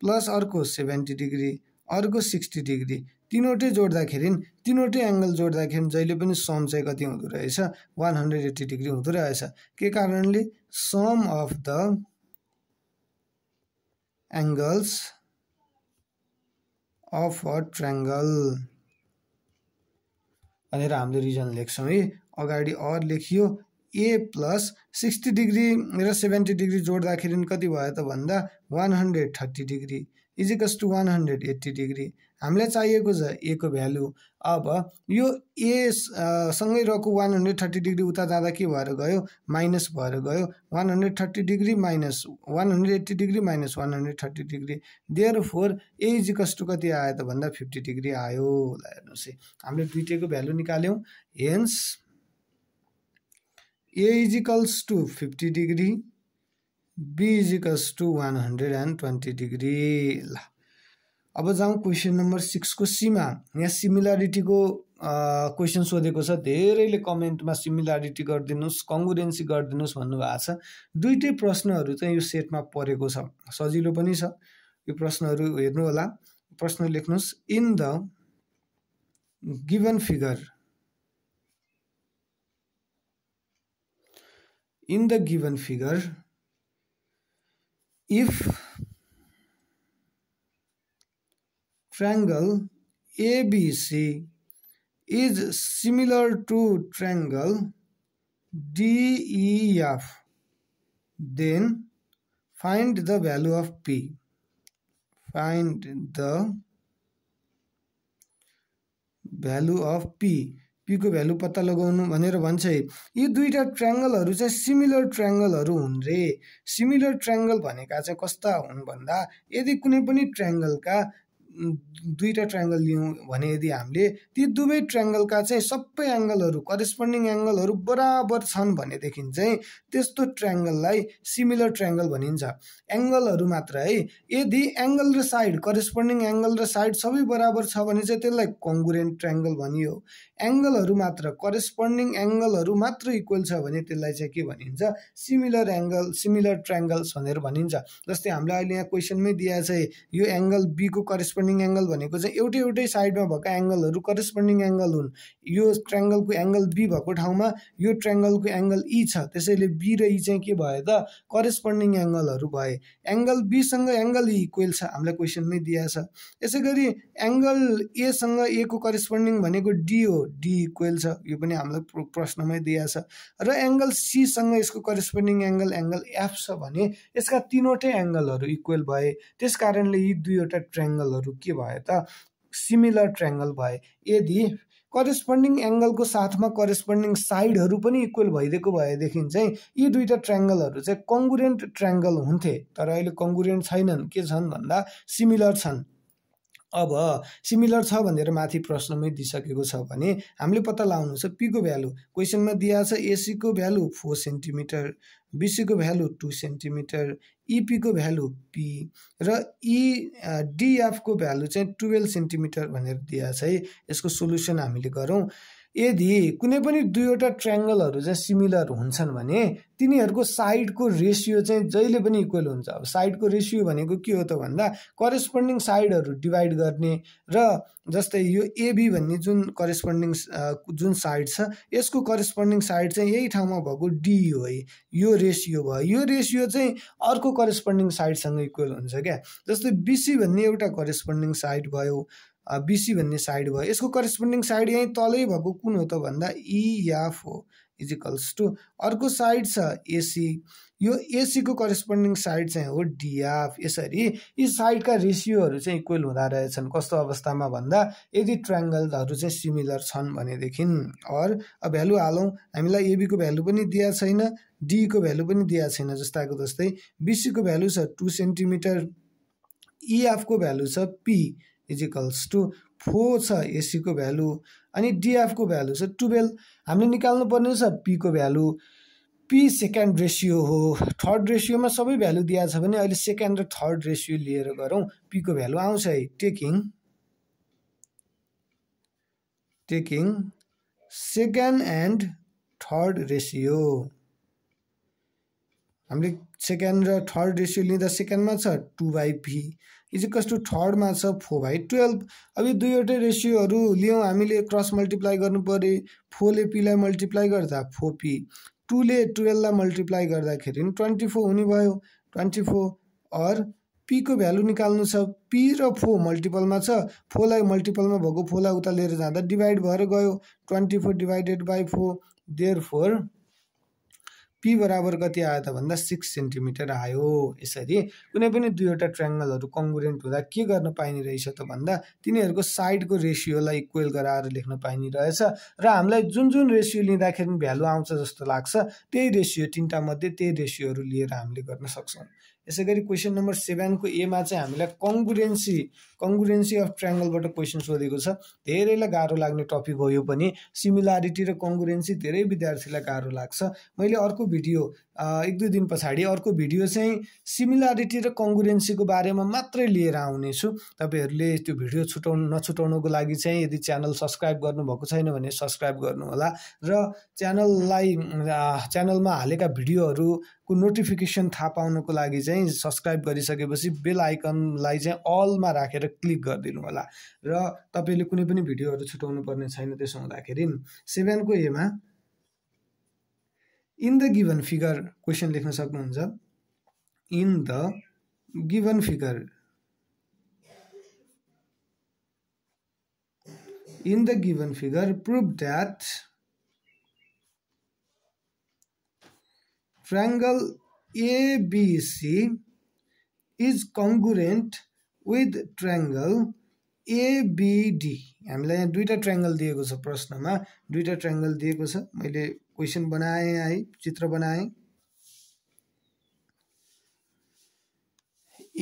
प्लस अर्को सेभेन्टी डिग्री अर्को सिक्सटी डिग्री। तिनवटै जोड्दाखेरि तिनवटै एङ्गल जोड्दाखेरि जहिले पनि सम चाहिँ कति हुँदो रहेछ? वान हन्ड्रेड एट्टी डिग्री हुँदो रहेछ। के कारणले? Sum of the angles of a triangle भनेर हामीले रिजन लेख्छौँ। है अगाडि अर लेखियो ए प्लस सिक्सटी डिग्री र सेभेन्टी डिग्री जोड्दाखेरि कति भयो त भन्दा one hundred thirty degree इजिकस to one hundred eighty degree हामीलाई चाहिएको छ ए को भ्यालु अब यो ए सँगै रहेको वान हन्ड्रेड थर्टी डिग्री उता जाँदा के भएर गयो? माइनस भएर गयो। One hundred thirty degree minus one hundred eighty degree minus one hundred thirty degree therefore A इजिकस to कति आयो त भन्दा फिफ्टी डिग्री आयो हेर्नुहोस् है। हामीले दुइटैको value निकाल्यौँ। Hence A equals to fifty degree B equals to one hundred and twenty degree ल। अब जाउँ क्वेसन नम्बर सिक्सको सीमा। यहाँ सिमिलारिटीको क्वेसन सोधेको छ। धेरैले कमेन्टमा सिमिलारिटी गरिदिनुहोस् कङ्गुरेन्सी गरिदिनुहोस् भन्नुभएको छ। दुइटै प्रश्नहरू चाहिँ यो सेटमा परेको छ। सजिलो पनि छ। यो प्रश्नहरू हेर्नु होला प्रश्न लेख्नुहोस्। In the given figure in the given figure if triangle ABC is similar to triangle DEF then find the value of P. Find the value of P पीको भ्यालु पत्ता लगाउनु भनेर भन्छ है। यी दुईवटा ट्राङ्गलहरू चाहिँ सिमिलर ट्राङ्गलहरू हुन् रे। सिमिलर ट्राङ्गल भनेका चाहिँ कस्ता हुन् भन्दा यदि कुनै पनि ट्राङ्गलका दुईवटा ट्राङ्गल लियौँ भने यदि हामीले ती दुवै ट्राङ्गलका चाहिँ सबै एङ्गलहरू करेस्पोन्डिङ एङ्गलहरू बराबर छन् भनेदेखि चाहिँ त्यस्तो ट्राङ्गललाई सिमिलर ट्राङ्गल भनिन्छ। एङ्गलहरू मात्र है यदि एङ्गल र साइड करेस्पोन्डिङ एङ्गल र साइड सबै बराबर छ भने चाहिँ त्यसलाई कङ्गुरेन्ट ट्राङ्गल भनियो। एङ्गलहरू मात्र करेस्पोन्डिङ एङ्गलहरू मात्र इक्वल छ भने त्यसलाई चाहिँ के भनिन्छ? सिमिलर एङ्गल सिमिलर ट्राङ्गल्स भनेर भनिन्छ। जस्तै हामीलाई अहिले यहाँ क्वेसनमै दिएको छ यो एङ्गल बीको करेस्पोन्डिङ करेस्पोन्डिङ एङ्गल भनेको चाहिँ एउटै एउटै साइडमा भएका एङ्गलहरू करेस्पोन्डिङ एङ्गल हुन्। यो ट्राङ्गलको एङ्गल बी भएको ठाउँमा यो ट्राङ्गलको एङ्गल ई छ। त्यसैले बी र ई चाहिँ के भयो त करेस्पोन्डिङ एङ्गलहरू भए। एङ्गल बीसँग एङ्गल ई इक्वेल छ हामीलाई क्वेसनमै दिएको छ यसै गरी एङ्गल एसँग एको करेस्पोन्डिङ भनेको डी हो। डी इक्वेल छ यो पनि हामीलाई प्रश्नमै दिएको छ र एङ्गल सीसँग यसको करेस्पोन्डिङ एङ्गल एङ्गल एफ छ भने यसका तिनवटै एङ्गलहरू इक्वेल भए। त्यस कारणले यी दुईवटा ट्राङ्गलहरू के भयो त सिमिलर ट्राङ्गल भए। यदि करेस्पोन्डिङ एङ्गलको साथमा करेस्पोन्डिङ साइडहरू पनि इक्वल भइदिएको भएदेखि चाहिँ यी दुईवटा ट्राङ्गलहरू चाहिँ कङ्गुरेन्ट ट्राङ्गल हुन्थे। तर अहिले कङ्गुरेन्ट छैनन्। के छन् भन्दा सिमिलर छन्। अब सिमिलर छ भनेर माथि प्रश्नमै दिइसकेको छ भने हामीले पत्ता लगाउनु छ पिको भ्यालु। क्वेसनमा दिएको छ एसीको भ्यालु फोर सेन्टिमिटर बिसीको भ्यालु टु सेन्टिमिटर इपीको भ्यालु पी र इ डिएफको भ्यालु चाहिँ टुवेल्भ सेन्टिमिटर भनेर दिएको है। यसको सोल्युसन हामीले गरौँ। यदि कुनै पनि दुईवटा ट्राङ्गलहरू चाहिँ सिमिलर हुन्छन् भने तिनीहरूको साइडको रेसियो चाहिँ जहिले पनि इक्वल हुन्छ। अब साइडको रेसियो भनेको के हो त भन्दा करेस्पोन्डिङ साइडहरू डिभाइड गर्ने र जस्तै यो एबी भन्ने जुन करेस्पोन्डिङ जुन साइड छ यसको करेस्पोन्डिङ साइड चाहिँ यही ठाउँमा भएको डी हो है। यो रेसियो भयो। यो रेसियो चाहिँ अर्को करेस्पोन्डिङ साइडसँग इक्वल हुन्छ क्या। जस्तै बिसी भन्ने एउटा करेस्पोन्डिङ साइड भयो। बिसी भन्ने साइड भयो। यसको करेस्पोन्डिङ साइड यहीँ तलै भएको कुन हो त भन्दा इएफ हो इजिकल्स टु अर्को साइड छ एसी यो एसीको करेस्पोन्डिङ साइड चाहिँ हो डिएफ यसरी यी साइडका रेसियोहरू चाहिँ इक्वल हुँदो रहेछन्। कस्तो अवस्थामा भन्दा यदि ट्राङ्गलहरू चाहिँ सिमिलर छन् भनेदेखि अर अब भ्यालु हालौँ। हामीलाई एबीको भ्यालु पनि दिएको छैन डीको भ्यालु पनि दिएको छैन जस्ताको जस्तै। बिसीको भ्यालु छ टु सेन्टिमिटर इएफको भ्यालु छ पी इजिकल्स टु फोर छ एसीको भ्यालु अनि डिएफको भ्यालु छ टुवेल्भ हामीले निकाल्नु पर्ने छ पीको भ्यालु पी सेकेन्ड रेसियो हो. थर्ड रेसियोमा सबै भ्यालु दिएको छ भने अहिले सेकेन्ड र थर्ड रेसियो लिएर गरौँ। पीको भ्यालु आउँछ है। Taking taking second and third ratio हामीले सेकेन्ड र थर्ड रेसियो लिँदा सेकेन्डमा छ टु बाई पी इजिकस टु थर्डमा छ फोर बाई टुवेल्भ अब यो दुईवटै रेसियोहरू लियौँ हामीले क्रस मल्टिप्लाई गर्नु पऱ्यो। फोरले पीलाई मल्टिप्लाई गर्दा फोर पी टूले टुवेल्भलाई मल्टिप्लाई गर्दाखेरि ट्वेन्टी फोर हुने भयो। ट्वेन्टी फोर अर पीको भ्यालु निकाल्नु छ। पी र फोर मल्टिपलमा छ। फोरलाई मल्टिपलमा भएको फोरलाई उता लिएर जाँदा डिभाइड भएर गयो। Twenty four divided by four therefore P बराबर कति आयो त भन्दा सिक्स सेन्टिमिटर आयो यसरी। कुनै पनि दुईवटा ट्राङ्गलहरू कङ्गुरेन्ट हुँदा के गर्न पाइने रहेछ त भन्दा तिनीहरूको साइडको रेसियोलाई इक्वेल गराएर लेख्न पाइने रहेछ र हामीलाई जुन जुन रेसियो लिँदाखेरि भ्यालु आउँछ जस्तो लाग्छ त्यही रेसियो तिनवटा मध्ये त्यही रेसियोहरू लिएर हामीले गर्न सक्छौँ। यसै गरी क्वेसन नम्बर सेभेनको एमा चाहिँ हामीलाई कङ्गुरेन्सी कङ्गुरेन्सी अफ ट्राङ्गलबाट क्वेसन सोधेको छ। धेरैलाई गाह्रो लाग्ने टपिक हो यो पनि। सिमिलारिटी र कङ्गुरेन्सी धेरै विद्यार्थीलाई गाह्रो लाग्छ। मैले अर्को भिडियो एक दुई दिन पछाडि अर्को भिडियो चाहिँ सिमिलारिटी र कङ्गुरेन्सीको बारेमा मात्रै लिएर आउनेछु। तपाईँहरूले त्यो भिडियो छुटाउनु नछुटाउनुको लागि चाहिँ यदि च्यानल सब्सक्राइब गर्नुभएको छैन भने सब्सक्राइब गर्नुहोला। र च्यानललाई च्यानलमा हालेका भिडियोहरूको नोटिफिकेसन थाहा पाउनको लागि चाहिँ सब्सक्राइब गरिसकेपछि बेल आइकनलाई चाहिँ अलमा राखेर क्लिक गरिदिनु होला। र तपाईँले कुनै पनि भिडियोहरू छुटाउनु पर्ने छैन त्यसो हुँदाखेरि सेभेनको एमा in the given figure question लेख्न सक्नुहुन्छ। In the given figure. In the given figure prove that triangle ABC is congruent with triangle ABD हामीलाई यहाँ दुईवटा ट्राङ्गल दिएको छ प्रश्नमा। दुईवटा ट्राङ्गल दिएको छ। मैले क्वेसन बनाएँ है चित्र बनाएँ।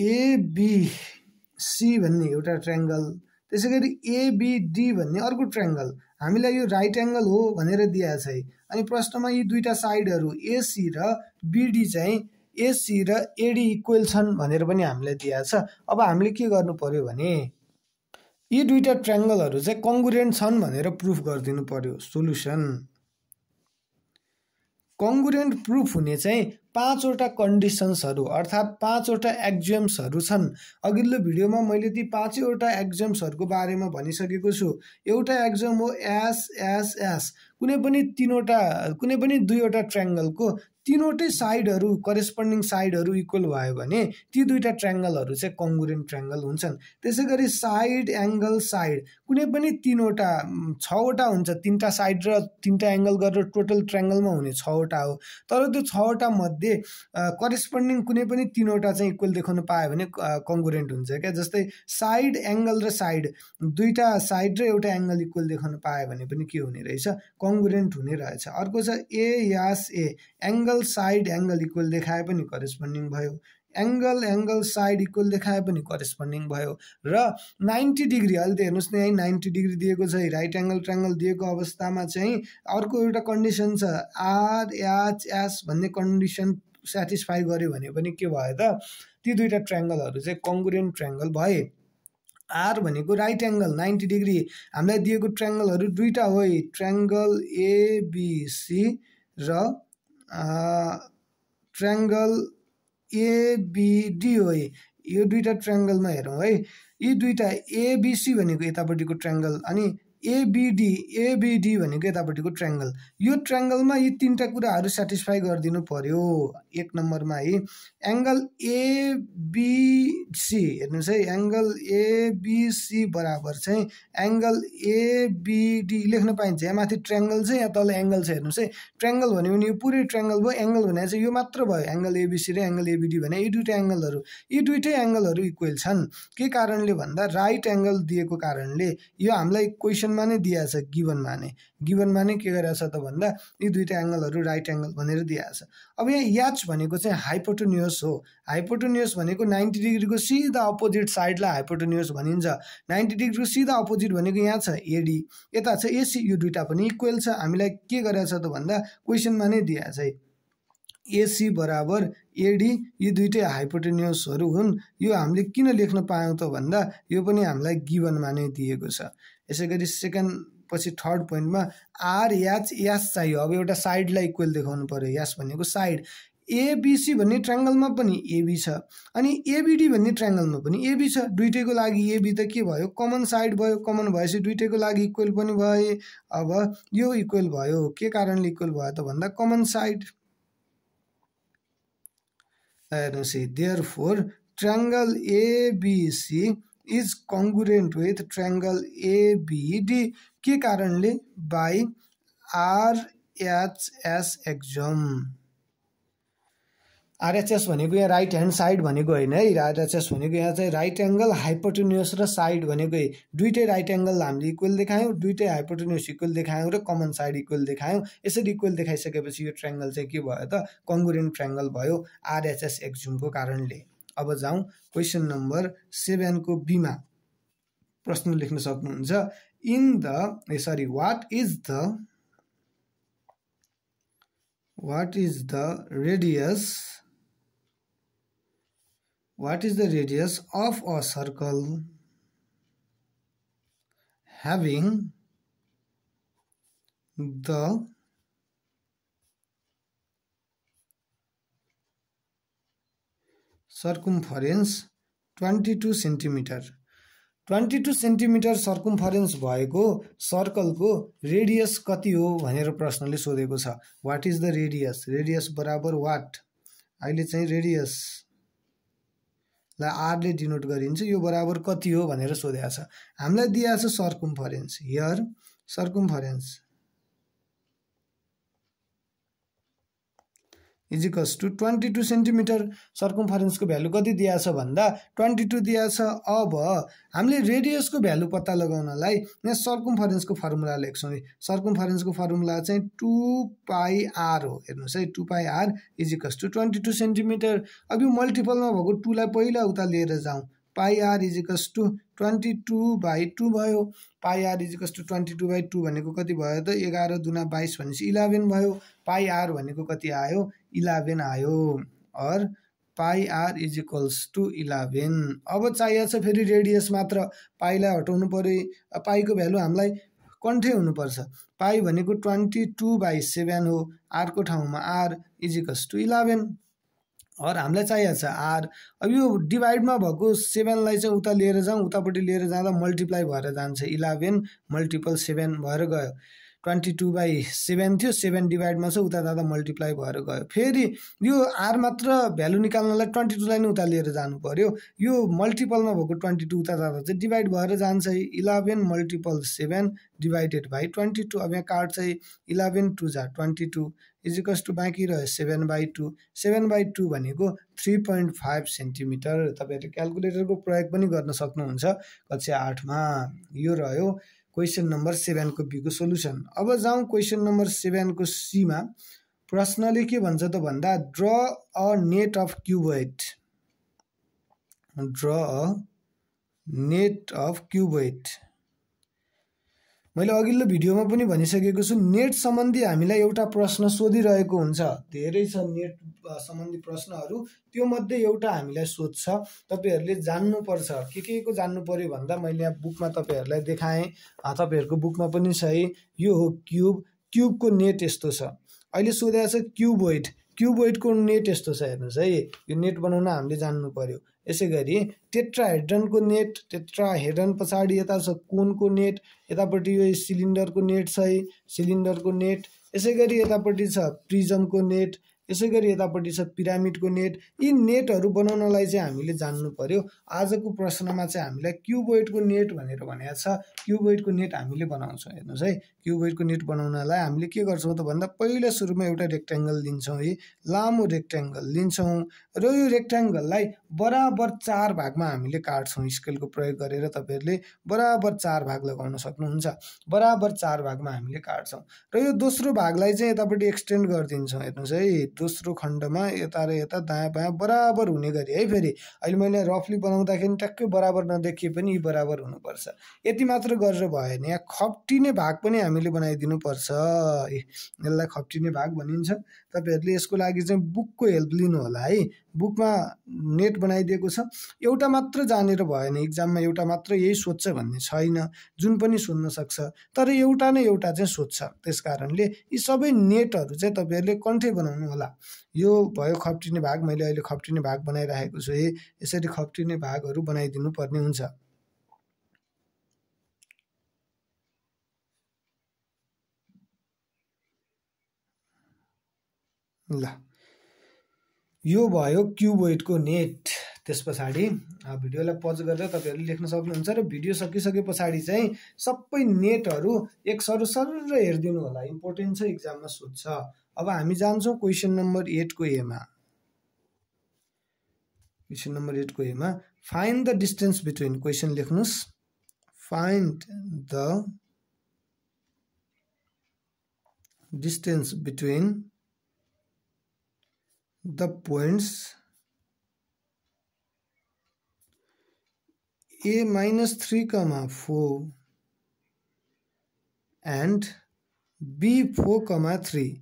एबिसी भन्ने एउटा ट्राङ्गल त्यसै गरी एबिडी भन्ने अर्को ट्राङ्गल हामीलाई यो राइट एङ्गल हो भनेर दिएको छ है। अनि प्रश्नमा यी दुईवटा साइडहरू एसी र बिडी चाहिँ एसी र एडी इक्वेल छन् भनेर पनि हामीलाई दिएको छ। अब हामीले के गर्नु पर्यो भने यी दुईवटा ट्राङ्गलहरू चाहिँ कङ्गुरेन्ट छन् भनेर प्रुफ गरिदिनु पर्यो। सोल्युसन कङ्गुरेन्ट प्रुफ हुने चाहिँ पाँचवटा कन्डिसन्सहरू अर्थात् पाँचवटा एक्जाम्सहरू छन्। अघिल्लो भिडियोमा मैले ती पाँचैवटा एक्जाम्सहरूको बारेमा भनिसकेको छु। एउटा एक्जाम हो एस एस एस कुनै पनि तिनवटा कुनै पनि दुईवटा ट्राङ्गलको तिनवटै साइडहरू करेस्पोन्डिङ साइडहरू इक्वल भयो भने ती दुईवटा ट्राङ्गलहरू चाहिँ कङ्गुरेन्ट ट्राङ्गल हुन्छन्। त्यसै गरी साइड एङ्गल साइड कुनै पनि तिनवटा छवटा हुन्छ तिनवटा साइड र तिनवटा एङ्गल गरेर टोटल ट्राङ्गलमा हुने छवटा हो। तर त्यो छवटा मध्ये करेस्पोन्डिङ कुनै पनि तिनवटा चाहिँ इक्वल देखाउनु पायो भने कङ्गुरेन्ट हुन्छ क्या। जस्तै साइड एङ्गल र साइड दुईवटा साइड र एउटा एङ्गल इक्वल देखाउनु पायो भने पनि के हुने रहेछ? कङ्गुरेन्ट हुने रहेछ। अर्को छ A S A angle side angle equal देखाए पनि करेस्पोन्डिङ भयो। एङ्गल एङ्गल साइड इक्वल देखाए पनि करेस्पोन्डिङ भयो। र नाइन्टी डिग्री अहिले त हेर्नुहोस् न यहीँ नाइन्टी डिग्री दिएको छ राइट एङ्गल ट्राङ्गल दिएको अवस्थामा चाहिँ अर्को एउटा कन्डिसन छ आर एच एस भन्ने कन्डिसन सेटिस्फाई गर्यो भने पनि के भयो त? ती दुईवटा ट्राङ्गलहरू चाहिँ कङ्गुरेन्ट ट्राङ्गल भए। आर भनेको राइट एङ्गल नाइन्टी डिग्री हामीलाई दिएको ट्राङ्गलहरू दुईवटा हो ट्राङ्गल एबिसी र ट्राङ्गल एबिडी हो यो दुईवटा ट्राङ्गलमा हेरौँ है। यी दुईवटा एबिसी भनेको यतापट्टिको ट्राङ्गल अनि एबिडी एबिडी भनेको यतापट्टिको ट्राङ्गल यो ट्राङ्गलमा यी तिनवटा कुराहरू सेटिस्फाई गरिदिनु पर्यो। एक नम्बरमा है एङ्गल एबिसी हेर्नुहोस् है एङ्गल एबिसी बराबर चाहिँ एङ्गल एबिडी लेख्न पाइन्छ यहाँ माथि ट्राङ्गल चाहिँ यहाँ तल एङ्गल छ हेर्नुहोस् है। ट्राङ्गल भन्यो भने यो पुरै ट्राङ्गल भयो एङ्गल भने चाहिँ यो मात्र भयो एङ्गल एबिसी र एङ्गल एबिडी भने यी दुइटा एङ्गलहरू यी दुइटै एङ्गलहरू इक्वेल छन्। के कारणले भन्दा राइट एङ्गल दिएको कारणले यो हामीलाई क्वेसन क्वेसनमा नै दिएको छ गिभनमा नै गिभनमा नै के गरेको छ त भन्दा यी दुइटा एङ्गलहरू राइट एङ्गल भनेर दिएको छ। अब यहाँ याच भनेको चाहिँ हाइपोटोनियस हो। हाइपोटोनियस भनेको नाइन्टी डिग्रीको सिधा अपोजिट साइडलाई हाइपोटोनियस भनिन्छ। नाइन्टी डिग्रीको सिधा अपोजिट भनेको यहाँ छ एडी यता छ एसी यो दुइटा पनि इक्वेल छ। हामीलाई के गरेको छ त भन्दा क्वेसनमा नै दिएको छ। एसी बराबर एडी यी दुइटै हाइपोटेनियसहरू हुन्। यो हामीले किन लेख्न पायौँ त भन्दा यो पनि हामीलाई गिभनमा नै दिएको छ। यसै गरी सेकेन्ड पछि थर्ड पोइन्टमा आर याच यास चाहियो। अब एउटा साइडलाई इक्वेल देखाउनु पऱ्यो यास भनेको साइड एबिसी भन्ने ट्राङ्गलमा पनि एबी छ। अनि एबिडी भन्ने ट्राङ्गलमा पनि एबी छ। दुइटैको लागि एबी त के भयो? कमन साइड भयो। कमन भएपछि दुइटैको लागि इक्वेल पनि भए। अब यो इक्वेल भयो। के कारणले इक्वेल भयो त भन्दा कमन साइड हेर्नुहोस् therefore triangle ABC is congruent with triangle ABD के कारणले बाई आरएचएस एक्जम आरएचएस भनेको यहाँ राइट ह्यान्ड साइड भनेको होइन है। आरएचएस भनेको यहाँ चाहिँ राइट एङ्गल हाइपोटोनियस र साइड भनेको दुइटै राइट एङ्गल हामीले इक्वल देखायौँ दुइटै हाइपोटोनियस इक्वल देखायौँ र कमन साइड इक्वल देखायौँ। यसरी इक्वल देखाइसकेपछि यो ट्राङ्गल चाहिँ के भयो त? कङ्गुरेन्ट ट्राङ्गल भयो आरएचएस एक्जुमको कारणले। अब जाउँ क्वेसन नम्बर सेभेनको बिमा प्रश्न लेख्न सक्नुहुन्छ। In the sorry what is the what is the radius what is the radius of a circle having the circumference 22 centimetre twenty two centimetre circumference भएको सर्कलको रेडियस कति हो भनेर प्रश्नले सोधेको छ। What is the radius radius बराबर what अहिले चाहिँ रेडियस लाई आरले डिनोट गरिन्छ यो बराबर कति हो भनेर सोधेको छ। हामीलाई दिएको छ circumference here circumference equals to twenty two centimetre सर्कुमफरेन्सको value कति दिएछ भन्दा ट्वेन्टी टू दिएछ। अब हामीले रेडियसको भ्यालु पत्ता लगाउनलाई यहाँ सर्कुमफरेन्सको फर्मुला लेख्छौँ। सर्कुमफरेन्सको फर्मुला चाहिँ टु पाई आर हो। हेर्नुहोस् है two pi R equals to twenty two centimetre अब यो मल्टिपलमा भएको टूलाई पहिला उता लिएर जाउँ। Pi R equals to twenty two by two भयो। Pi R equals to twenty two by two भनेको कति भयो त? एघार दुना बाइस भनेपछि इलेभेन भयो। पाई आर भनेको कति आयो? इलेभेन आयो। Or pi R is equals to eleven. अब चाहिएको छ फेरि रेडियस मात्र। पाईलाई हटाउनु पऱ्यो पाईको भ्यालु हामीलाई कन्ठै हुनुपर्छ। पाई भनेको ट्वेन्टी टू बाई सेभेन हो। आरको ठाउँमा R equals to eleven. Or हामीलाई चाहिएको छ आर। अब यो डिभाइडमा भएको सेभेनलाई चाहिँ उता लिएर जाउँ उतापट्टि लिएर जाँदा मल्टिप्लाई भएर जान्छ। इलेभेन मल्टिपल सेभेन भएर गयो। ट्वेन्टी टू बाई सेभेन थियो सेभेन डिभाइडमा चाहिँ उता जाँदा मल्टिप्लाई भएर गयो। फेरि यो आर मात्र भ्यालु निकाल्नलाई ट्वेन्टी टूलाई नै उता लिएर जानु पऱ्यो यो मल्टिपलमा भएको ट्वेन्टी टू उता जाँदा चाहिँ डिभाइड भएर जान्छ। Eleven multiple seven divided by twenty two. अब यहाँ कार्ड चाहिँ इलेभेन टू जा। Twenty two. इजिकल्स टू बाँकी रह्यो seven by two seven by two भनेको थ्री पोइन्ट फाइभ सेन्टिमिटर तपाईँहरूले क्यालकुलेटरको प्रयोग पनि गर्न सक्नुहुन्छ। कक्षा आठमा यो रह्यो क्वेसन नम्बर सेभेनको बीको सोल्युसन अब जाउँ क्वेसन नम्बर सेभेनको सीमा प्रश्नले के भन्छ त भन्दा draw a net of cuboid draw a net of cuboid मैले अघिल्लो भिडियोमा पनि भनिसकेको छु नेट सम्बन्धी हामीलाई एउटा प्रश्न सोधिरहेको हुन्छ। धेरै छ नेट सम्बन्धी प्रश्नहरू। त्यो मध्ये एउटा हामीलाई सोध्छ तपाईँहरूले जान्नुपर्छ। के के को जान्नु पऱ्यो भन्दा मैले यहाँ बुकमा तपाईँहरूलाई देखाएँ तपाईँहरूको बुकमा पनि छ है यो हो क्युब। क्युबको नेट यस्तो छ। अहिले सोधेको छ क्युबोइड। क्युबोइडको नेट यस्तो छ हेर्नुहोस् है। यो नेट बनाउन हामीले जान्नु पर्यो यसै गरी टेट्राहेड्रनको नेट टेट्राहेड्रन पछाडि यता छ कोनको नेट यतापट्टि यो सिलिन्डरको नेट छ है सिलिन्डरको नेट। यसै गरी यतापट्टि छ प्रिजमको नेट यसै गरी यतापट्टि छ पिरामिडको नेट। यी नेटहरू बनाउनलाई चाहिँ हामीले जान्नु पर्यो आजको प्रश्नमा चाहिँ हामीलाई क्युबोइडको नेट भनेर भनेको छ। क्युबोइडको नेट हामीले बनाउँछौँ। हेर्नुहोस् है क्युबोइडको नेट बनाउनलाई हामीले के गर्छौँ त भन्दा पहिला सुरुमा एउटा रेक्ट्याङ्गल लिन्छौँ है लामो रेक्ट्याङ्गल लिन्छौँ। र यो रेक्ट्याङ्गललाई बराबर चार भागमा हामीले काट्छौँ। स्केलको प्रयोग गरेर तपाईँहरूले बराबर चार भाग लगाउन सक्नुहुन्छ। बराबर चार भागमा हामीले काट्छौँ। र यो दोस्रो भागलाई चाहिँ यतापट्टि एक्सटेन्ड गरिदिन्छौँ। हेर्नुहोस् है दोस्रो खण्डमा यता र यता दायाँ बायाँ बराबर हुने गरी। है फेरि अहिले मैले रफली बनाउँदाखेरि ट्याक्कै बराबर नदेखिए पनि यी बराबर हुनुपर्छ। यति मात्र गरेर भएन यहाँ खप्टिने भाग पनि हामीले बनाइदिनु पर्छ यसलाई खप्टिने भाग भनिन्छ। तपाईँहरूले यसको लागि चाहिँ बुकको हेल्प लिनु होला है। बुकमा नेट बनाइदिएको छ। एउटा मात्र जानेर भएन इक्जाममा एउटा मात्र यही सोध्छ भन्ने छैन जुन पनि सोध्न सक्छ। तर एउटा न एउटा चाहिँ सोध्छ। त्यस कारणले यी सबै नेटहरू चाहिँ तपाईँहरूले कन्ठै बनाउनु होला। यो भयो खप्टिने भाग मैले अहिले खप्टिने भाग बनाइराखेको छु। है यसरी खप्टिने भागहरू बनाइदिनु पर्ने हुन्छ। ल। यो भयो क्युबोइडको नेट। त्यस पछाडि भिडियोलाई पज गरेर तपाईँहरूले लेख्न सक्नुहुन्छ र भिडियो सकिसके पछाडि चाहिँ सबै नेटहरू एक सर सर हेरिदिनु होला। इम्पोर्टेन्ट छ इक्जाममा सोध्छ। अब हामी जान्छौँ क्वेसन नम्बर एटको एमा। क्वेसन नम्बर एटको एमा find the distance between question लेख्नुहोस्। Find the distance between the points a minus 3 comma 4 and b 4 comma 3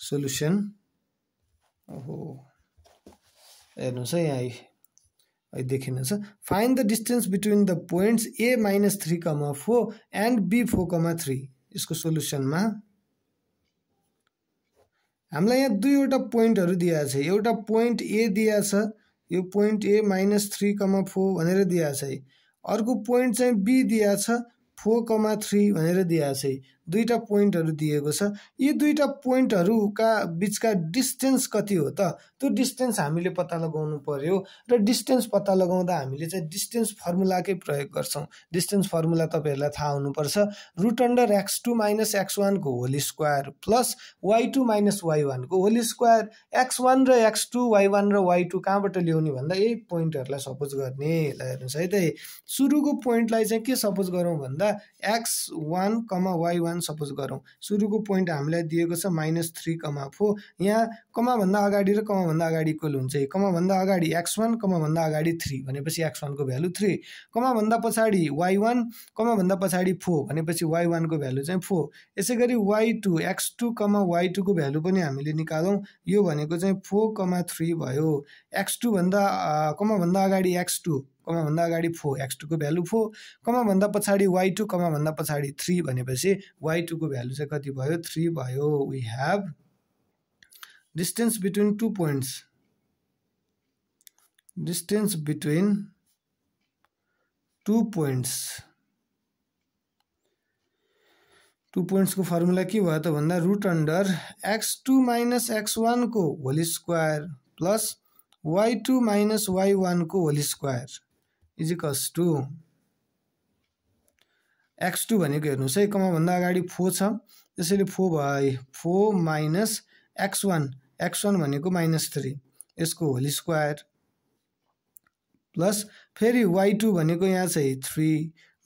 solution ओहो हेर्नुहोस् है यहाँ देखिनुहोस् find the distance between the points A minus three comma four and B four comma three यसको सोल्युसनमा हामीलाई यहाँ दुईवटा पोइन्टहरू दिएको छ। एउटा पोइन्ट ए दिएको छ यो point A minus three comma four भनेर दिएको छ। है अर्को पोइन्ट चाहिँ बी दिएको छ फोर कमा थ्री भनेर दिएको छ। है दुईवटा पोइन्टहरू दिएको छ। यी दुईवटा पोइन्टहरूका बिचका डिस्टेन्स कति हो त? त्यो डिस्टेन्स हामीले पत्ता लगाउनु पर्यो र डिस्टेन्स पत्ता लगाउँदा हामीले चाहिँ डिस्टेन्स फर्मुलाकै प्रयोग गर्छौँ। डिस्टेन्स फर्मुला तपाईँहरूलाई थाहा हुनुपर्छ। Root under X two minus X वानको whole square plus Y two minus Y वानको होल स्क्वायर। एक्स वान र एक्स टू वाइ वान र वाइ टू कहाँबाट ल्याउने भन्दा यही पोइन्टहरूलाई सपोज गर्ने हेर्नुहोस् है त। सुरुको पोइन्टलाई चाहिँ के सपोज गरौँ भन्दा x one comma y one suppose गरौँ। सुरुको पोइन्ट हामीलाई दिएको छ माइनस थ्री कमा फोर यहाँ कमाभन्दा अगाडि र कमाभन्दा अगाडि इक्वल हुन्छ। कमाभन्दा अगाडि एक्स वान कमाभन्दा अगाडि थ्री भनेपछि एक्स वानको भ्यालु थ्री कमाभन्दा पछाडि वाइ वान कमाभन्दा पछाडि फोर भनेपछि वाइ वानको भ्यालु चाहिँ फोर यसै गरी y two x two comma y टूको value पनि हामीले निकालौँ। यो भनेको चाहिँ फोर कमा थ्री भयो। एक्स टूभन्दा कमाभन्दा अगाडि एक्स टू कमाभन्दा अगाडि फोर, एक्स टू टूको भ्यालु फोर, कमाभन्दा पछाडि वाइ टू, कमाभन्दा पछाडि थ्री भनेपछि वाइ टूको भ्यालु चाहिँ कति भयो? थ्री भयो। We have distance between two points distance between two two points two पोइन्ट्सको formula के भयो त root under x two minus x वानको whole square plus y two minus y वानको whole square equals to x two भनेको हेर्नुहोस् है कमाभन्दा अगाडि four छ। त्यसैले फोर भयो four minus x one. X one भनेको माइनस थ्री यसको होल स्क्वायर। प्लस फेरि वाइ टू भनेको यहाँ चाहिँ थ्री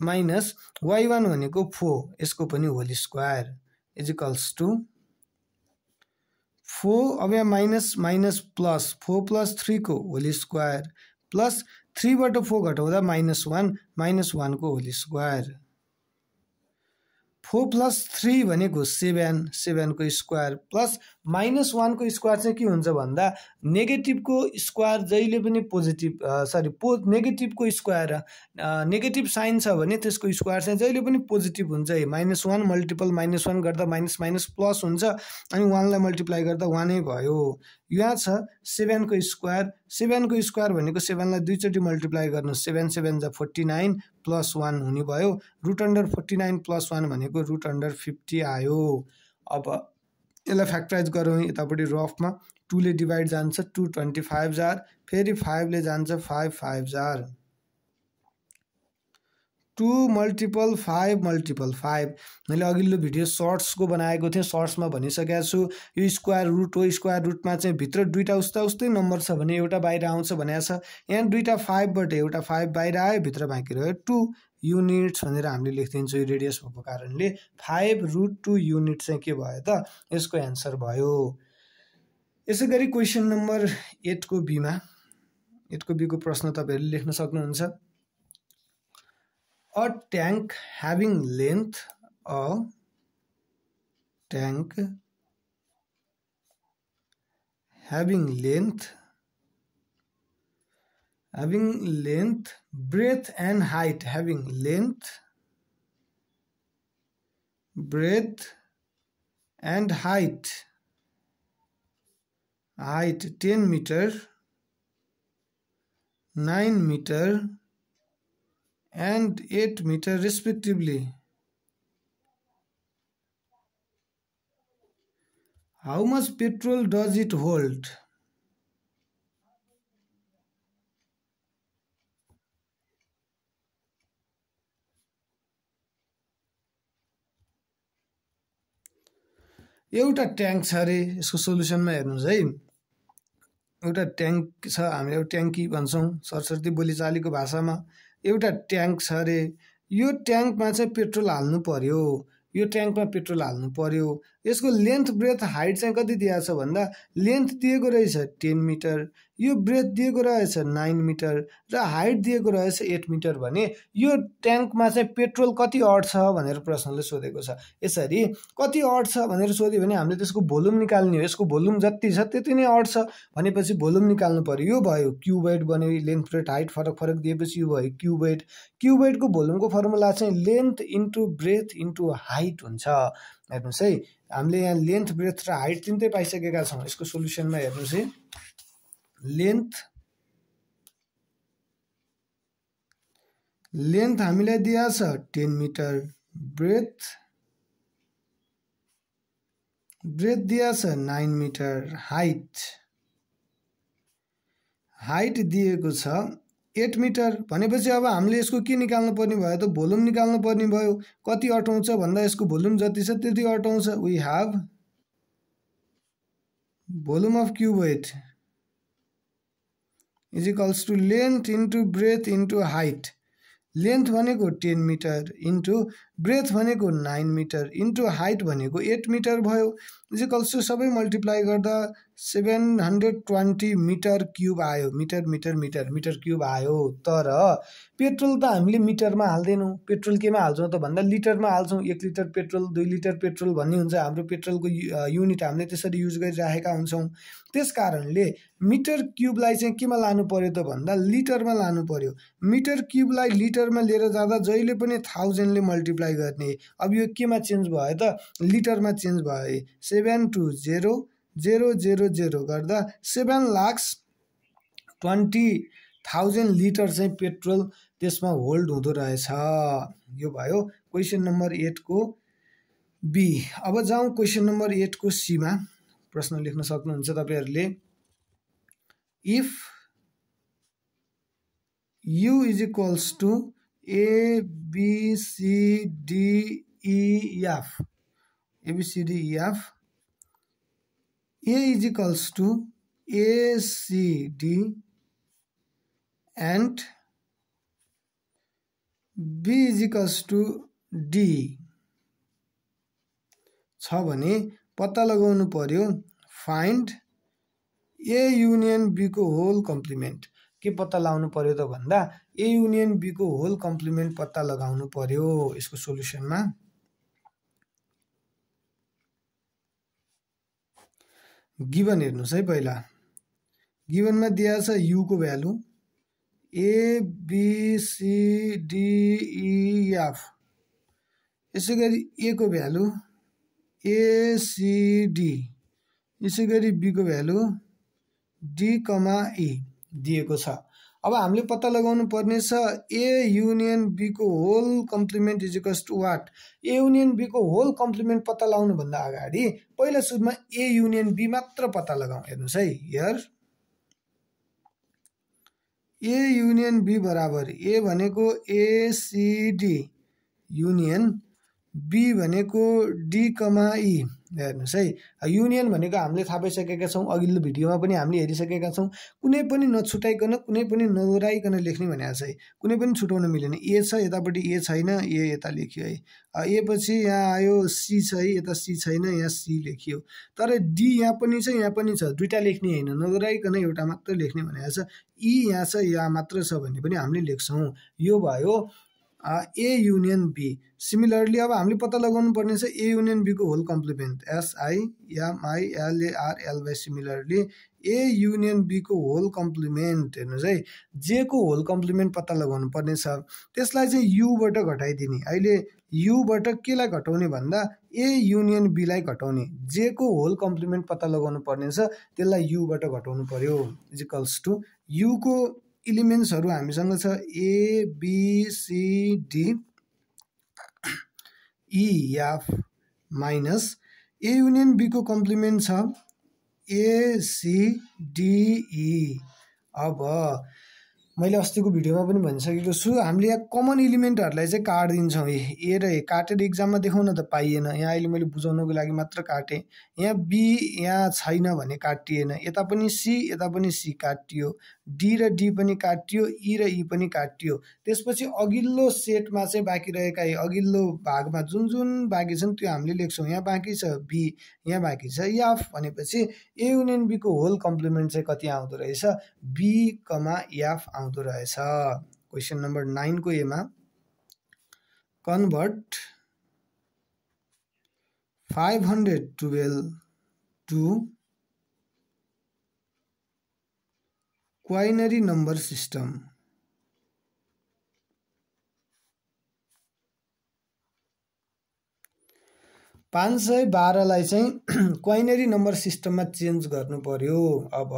माइनस वाइ वान भनेको फोर यसको पनि whole square. Equals to four अब यहाँ minus minus plus. Four plus थ्रीको whole square. Plus थ्रीबाट फोर घटाउँदा माइनस वान माइनस वानको whole square. Four plus three भनेको सेभेन सेभेनको स्क्वायर प्लस माइनस वानको स्क्वायर चाहिँ के हुन्छ भन्दा नेगेटिभको स्क्वायर जहिले पनि पोजिटिभ सरी पो नेगेटिभको स्क्वायर नेगेटिभ साइन छ भने त्यसको स्क्वायर चाहिँ जहिले पनि पोजिटिभ हुन्छ। है minus one multiple minus one गर्दा माइनस माइनस प्लस हुन्छ अनि वानलाई मल्टिप्लाई गर्दा वानै भयो। यहाँ छ सेभेनको स्क्वायर। सेभेनको स्क्वायर भनेको सेभेनलाई दुईचोटि मल्टिप्लाई गर्नु। सेभेन सेभेन जा फोर्टी नाइन। प्लस वान हुने भयो root under forty nine plus one भनेको रुट अन्डर फिफ्टी आयो। अब यसलाई फ्याक्टराइज गरौँ यतापट्टि रफमा टूले डिभाइड जान्छ टू ट्वेन्टी फाइभ जार। फेरि फाइभले जान्छ फाइभ फाइभ जार। Two multiple five multiple five. मैले अघिल्लो भिडियो सर्ट्सको बनाएको थिएँ सर्ट्समा भनिसकेको छु यो स्क्वायर रुट हो स्क्वायर रुटमा चाहिँ भित्र दुइटा उस्ता उस्तै नम्बर छ भने एउटा बाहिर आउँछ भनेको छ। यहाँ दुइटा फाइभबाट एउटा फाइभ बाहिर आयो भित्र बाँकी रह्यो टु युनिट्स भनेर हामीले लेखिदिन्छौँ यो रेडियस भएको कारणले। फाइभ रुट टू युनिट चाहिँ के भयो त? यसको एन्सर भयो। यसै गरी क्वेसन नम्बर एटको बीमा एटको बीको प्रश्न तपाईँहरूले लेख्न सक्नुहुन्छ। A tank having length a tank having length having length breadth and height having length breadth and height height 10 meter 9 meter and 8 meter respectively. How much petrol does it hold? एउटा tank छ अरे यसको सोल्युसनमा हेर्नुहोस् है एउटा tank छ हामीले ट्याङ्की भन्छौँ सरस्वती बोलीचालीको भाषामा एउटा ट्याङ्क छ अरे। यो ट्याङ्कमा चाहिँ पेट्रोल हाल्नु पर्यो। यो ट्याङ्कमा पेट्रोल हाल्नु पर्यो। यसको लेन्थ ब्रेथ हाइट चाहिँ कति दिएको छ भन्दा लेन्थ दिएको रहेछ टेन मिटर। यो ब्रेथ दिएको रहेछ नाइन मिटर र हाइट दिएको रहेछ एट मिटर भने यो ट्याङ्कमा चाहिँ पेट्रोल कति अट्छ भनेर प्रश्नले सोधेको छ। यसरी कति अट्छ भनेर सोध्यो भने हामीले त्यसको भोल्युम निकाल्ने हो। यसको भोल्युम जति छ त्यति नै अट्छ भनेपछि भोल्युम निकाल्नु पऱ्यो यो भयो क्युबेड बन्यो लेन्थ ब्रेथ हाइट फरक फरक दिएपछि यो भयो क्युबेड क्युबेडको भोल्युमको फर्मुला चाहिँ length into breadth into height हुन्छ। हेर्नुहोस् है। हामीले यहाँ लेन्थ ब्रेथ र हाइट तिनटै पाइसकेका छौँ। यसको सोल्युसनमा हेर्नुहोस् है। लेन्थ लेन्थ हामीलाई छ टेन मिटर ब्रेथ ब्रेथ दिया नाइन मिटर हाइट हाइट दिएको छ एट मिटर भनेपछि अब हामीले यसको के निकाल्नु पर्ने भयो त भोल्युम निकाल्नु पर्ने भयो। कति अटाउँछ भन्दा यसको भोल्युम जति छ त्यति अटाउँछ। We have volume of cuboid is equals to length into breadth into height length भनेको टेन मिटर इन्टु ब्रेथ भनेको नाइन मिटर इन्टु हाइट भनेको एट मिटर भयो। इजिकल्स टु सबै मल्टिप्लाई गर्दा seven hundred twenty metre cube आयो। Metre metre metre metre cube आयो। तर petrol त हामीले मिटरमा हाल्दैनौँ। पेट्रोल केमा हाल्छौँ त भन्दा लिटरमा हाल्छौँ। एक लिटर पेट्रोल दुई लिटर पेट्रोल भन्ने हुन्छ। हाम्रो पेट्रोलको युनिट हामीले त्यसरी युज गरिराखेका हुन्छौँ। त्यस कारणले मिटर क्युबलाई चाहिँ केमा लानु पर्यो त भन्दा लिटरमा लानु पर्यो। मिटर क्युबलाई लिटरमा लिएर जाँदा जहिले पनि थाउजन्डले मल्टिप्लाई गर्ने। अब यो केमा चेन्ज भयो त लिटरमा चेन्ज भयो। Seven two zero zero zero zero गर्दा seven lakhs twenty thousand litre चाहिँ पेट्रोल त्यसमा होल्ड हुँदो रहेछ। यो भयो क्वेसन नम्बर एटको बी अब जाउँ क्वेसन नम्बर एटको सीमा प्रश्न लेख्न सक्नुहुन्छ तपाईँहरूले। If U is equals to ABCDEF ABCDEF Equals to ACD and B is equals to D. छ भने पत्ता लगाउनु पर्यो। फाइन्ड ए युनियन बीको होल कम्प्लिमेन्ट के पत्ता लगाउनु पर्यो त भन्दा ए युनियन बीको होल कम्प्लिमेन्ट पत्ता लगाउनु पर्यो। यसको सोल्युसनमा गिभन हेर्नुहोस् है पहिला। गिभनमा दिएको छ युको भ्यालु एबिसिडिइएफ यसै गरी एको भ्यालु एसिडी यसै गरी बीको भ्यालु डी कमा ई दिएको छ। अब हामीले पत्ता लगाउनु पर्ने छ A union बीको whole complement is equals to what A union बीको whole complement पत्ता लगाउनुभन्दा अगाडि पहिला सुरुमा ए युनियन बी मात्र पत्ता लगाउँ। हेर्नुहोस् है हियर ए युनियन बी बराबर ए भनेको एसिडी युनियन बी भनेको डी कमा ई हेर्नुहोस् है। युनियन भनेको हामीले थाहा पाइसकेका छौँ। अघिल्लो भिडियोमा पनि हामीले हेरिसकेका छौँ। कुनै पनि नछुटाइकन कुनै पनि नदोहोऱ्याइकन लेख्ने भनेको छ है। कुनै पनि छुटाउन मिलेन। ए छ यतापट्टि ए छैन ए यता लेखियो है। ए पछि यहाँ आयो सी छ है। यता सी छैन यहाँ सी लेखियो। तर डी यहाँ पनि छ यहाँ पनि छ। दुइटा लेख्ने होइन। नदोहोऱ्याइकन एउटा मात्र लेख्ने भनेको छ। ई यहाँ छ यहाँ मात्र छ भन्ने पनि हामीले लेख्छौँ। यो भयो ए युनियन बी सिमिलरली अब हामीले पत्ता लगाउनु पर्ने छ ए युनियन बीको whole complement एसआइएमआइएलएआरएलबाई similarly A union बीको होल कम्प्लिमेन्ट हेर्नुहोस् है। जेको होल कम्प्लिमेन्ट पत्ता लगाउनु पर्ने छ। त्यसलाई चाहिँ युबाट घटाइदिने। अहिले युबाट केलाई घटाउने भन्दा ए युनियन बीलाई घटाउने। जेको होल कम्प्लिमेन्ट पत्ता लगाउनु पर्ने छ त्यसलाई युबाट घटाउनु पर्यो। इजिकल्स टु युको इलिमेन्ट्सहरू हामीसँग छ ABCD EF minus A union बीको complement छ एसिडिई अब मैले अस्तिको भिडियोमा पनि भनिसकेको छु हामीले यहाँ कमन इलिमेन्टहरूलाई चाहिँ काटिदिन्छौँ। ए र ए काटेर इक्जाममा देखाउन त पाइएन। यहाँ अहिले मैले बुझाउनको लागि मात्र काटेँ। यहाँ बी यहाँ छैन भने काटिएन। यता पनि सी यता पनि सी काटियो। डी र डी पनि काटियो ई र ई पनि काटियो। त्यसपछि अघिल्लो सेटमा चाहिँ बाँकी रहेका अघिल्लो भागमा जुन जुन बाँकी छन् त्यो हामीले लेख्छौँ। यहाँ बाँकी छ बी यहाँ बाँकी छ एफ भनेपछि ए युनियन बीको होल कम्प्लिमेन्ट चाहिँ कति आउँदो रहेछ? बी कमा एफ आउँदो रहेछ। क्वेसन नम्बर नाइनको एमा convert five hundred twelve to quinary number system पाँच सय बाह्रलाई चाहिँ क्वाइनरी नम्बर सिस्टममा चेन्ज गर्नु पर्यो। अब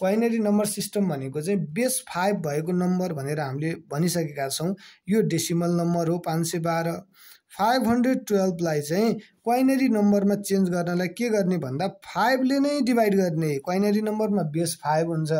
क्वाइनरी नम्बर सिस्टम भनेको चाहिँ बेस फाइभ भएको नम्बर भनेर हामीले भनिसकेका छौँ। यो डेसिमल नम्बर हो पाँच सय बाह्र। फाइभ हन्ड्रेड टुवेल्भलाई चाहिँ क्वाइनेरी नम्बरमा चेन्ज गर्नलाई के गर्ने भन्दा फाइभले नै डिभाइड गर्ने। क्वाइनेरी नम्बरमा बेस फाइभ हुन्छ।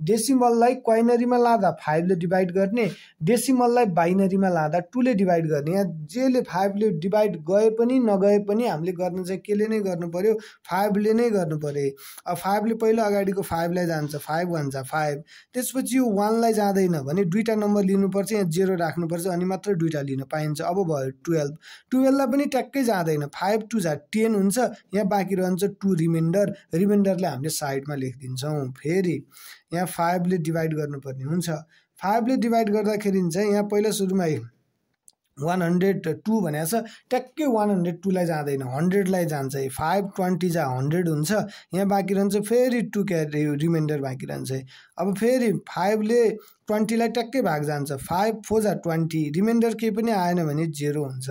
डेसिमललाई क्वाइनेरीमा लाँदा फाइभले डिभाइड गर्ने डेसिमललाई बाइनरीमा लाँदा टूले डिभाइड गर्ने। यहाँ जेले फाइभले डिभाइड गए पनि नगए पनि हामीले गर्नु चाहिँ केले नै गर्नु पऱ्यो फाइभले नै गर्नु पऱ्यो अब फाइभले पहिलो अगाडिको फाइभलाई जान्छ। फाइभ वान जा फाइभ त्यसपछि यो वानलाई जाँदैन भने दुईवटा नम्बर लिनुपर्छ यहाँ जेरो राख्नुपर्छ अनि मात्र दुईवटा लिन पाइन्छ। अब भयो टुवेल्भ टुवेल्भलाई पनि ट्याक्कै जाँदैन। फाइभ टू जा टेन हुन्छ यहाँ बाँकी रहन्छ टु रिमाइन्डर रिमाइन्डरलाई हामीले साइडमा लेखिदिन्छौँ। फेरि यहाँ फाइभले डिभाइड गर्नुपर्ने हुन्छ। फाइभले डिभाइड गर्दाखेरि चाहिँ यहाँ पहिला सुरुमा वान हन्ड्रेड टू भनेको छ ट्याक्कै वान हन्ड्रेड टूलाई जाँदैन। हन्ड्रेडलाई जान्छ फाइभ ट्वेन्टी जा हन्ड्रेड हुन्छ यहाँ बाँकी रहन्छ फेरि टू क्यारे रिमाइन्डर बाँकी रहन्छ अब फेरि फाइभले ट्वेन्टीलाई ट्याक्कै भाग जान्छ फाइभ फोर जा ट्वेन्टी रिमाइन्डर केही पनि आएन भने जेरो हुन्छ।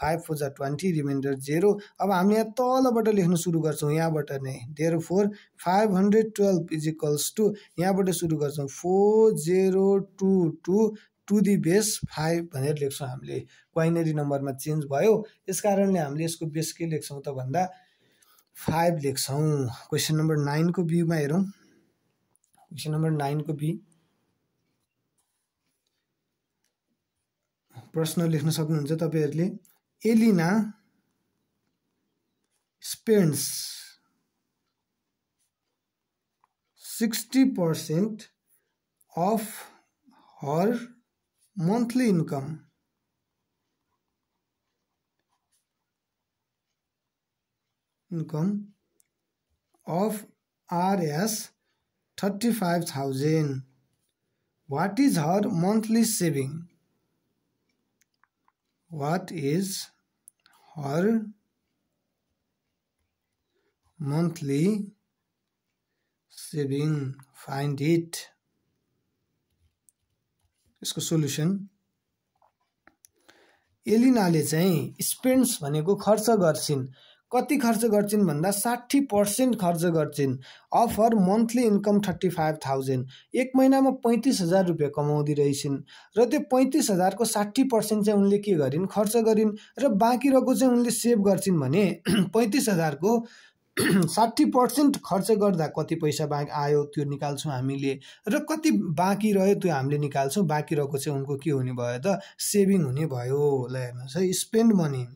फाइभ फोर जा ट्वेन्टी रिमाइन्डर जेरो। अब हामीले यहाँ तलबाट लेख्न सुरु गर्छौँ यहाँबाट नै डेरो four five hundred twelve is equals to यहाँबाट सुरु गर्छौँ four zero two two to the base five भनेर लेख्छौँ हामीले। क्वाइनेरी नम्बरमा चेन्ज भयो। यस कारणले हामीले यसको बेस के लेख्छौँ त भन्दा फाइभ लेख्छौँ। क्वेसन नम्बर नाइनको बीमा हेरौँ। क्वेसन नम्बर नाइनको बी प्रश्न लेख्न सक्नुहुन्छ तपाईँहरूले। Alina spends sixty percent of her monthly income. Income of rs 35000 what is her monthly saving? What is her monthly saving? Find it यसको सोल्युसन एलिनाले चाहिँ स्पेन्ड्स भनेको खर्च गर्छिन्। कति खर्च गर्छिन् भन्दा साठी पर्सेन्ट खर्च गर्छिन्। Of her monthly income thirty five thousand एक महिनामा पैँतिस हजार रुपियाँ कमाउँदै रहेछन्। र त्यो पैँतिस हजारको साठी पर्सेन्ट चाहिँ उनले के गरिन्? खर्च गरिन्। र बाँकी रहेको चाहिँ उनले सेभ गर्छिन् भने [CLEARS THROAT] पैँतिस हजारको [CLEARS THROAT] साठी पर्सेन्ट खर्च गर्दा कति पैसा बाँकी आयो त्यो निकाल्छौँ हामीले। र कति बाँकी रह्यो त्यो हामीले निकाल्छौँ। बाँकी रहेको चाहिँ उनको के हुने भयो त? सेभिङ हुने भयो। ल हेर्नुहोस् है स्पेन्ड मनी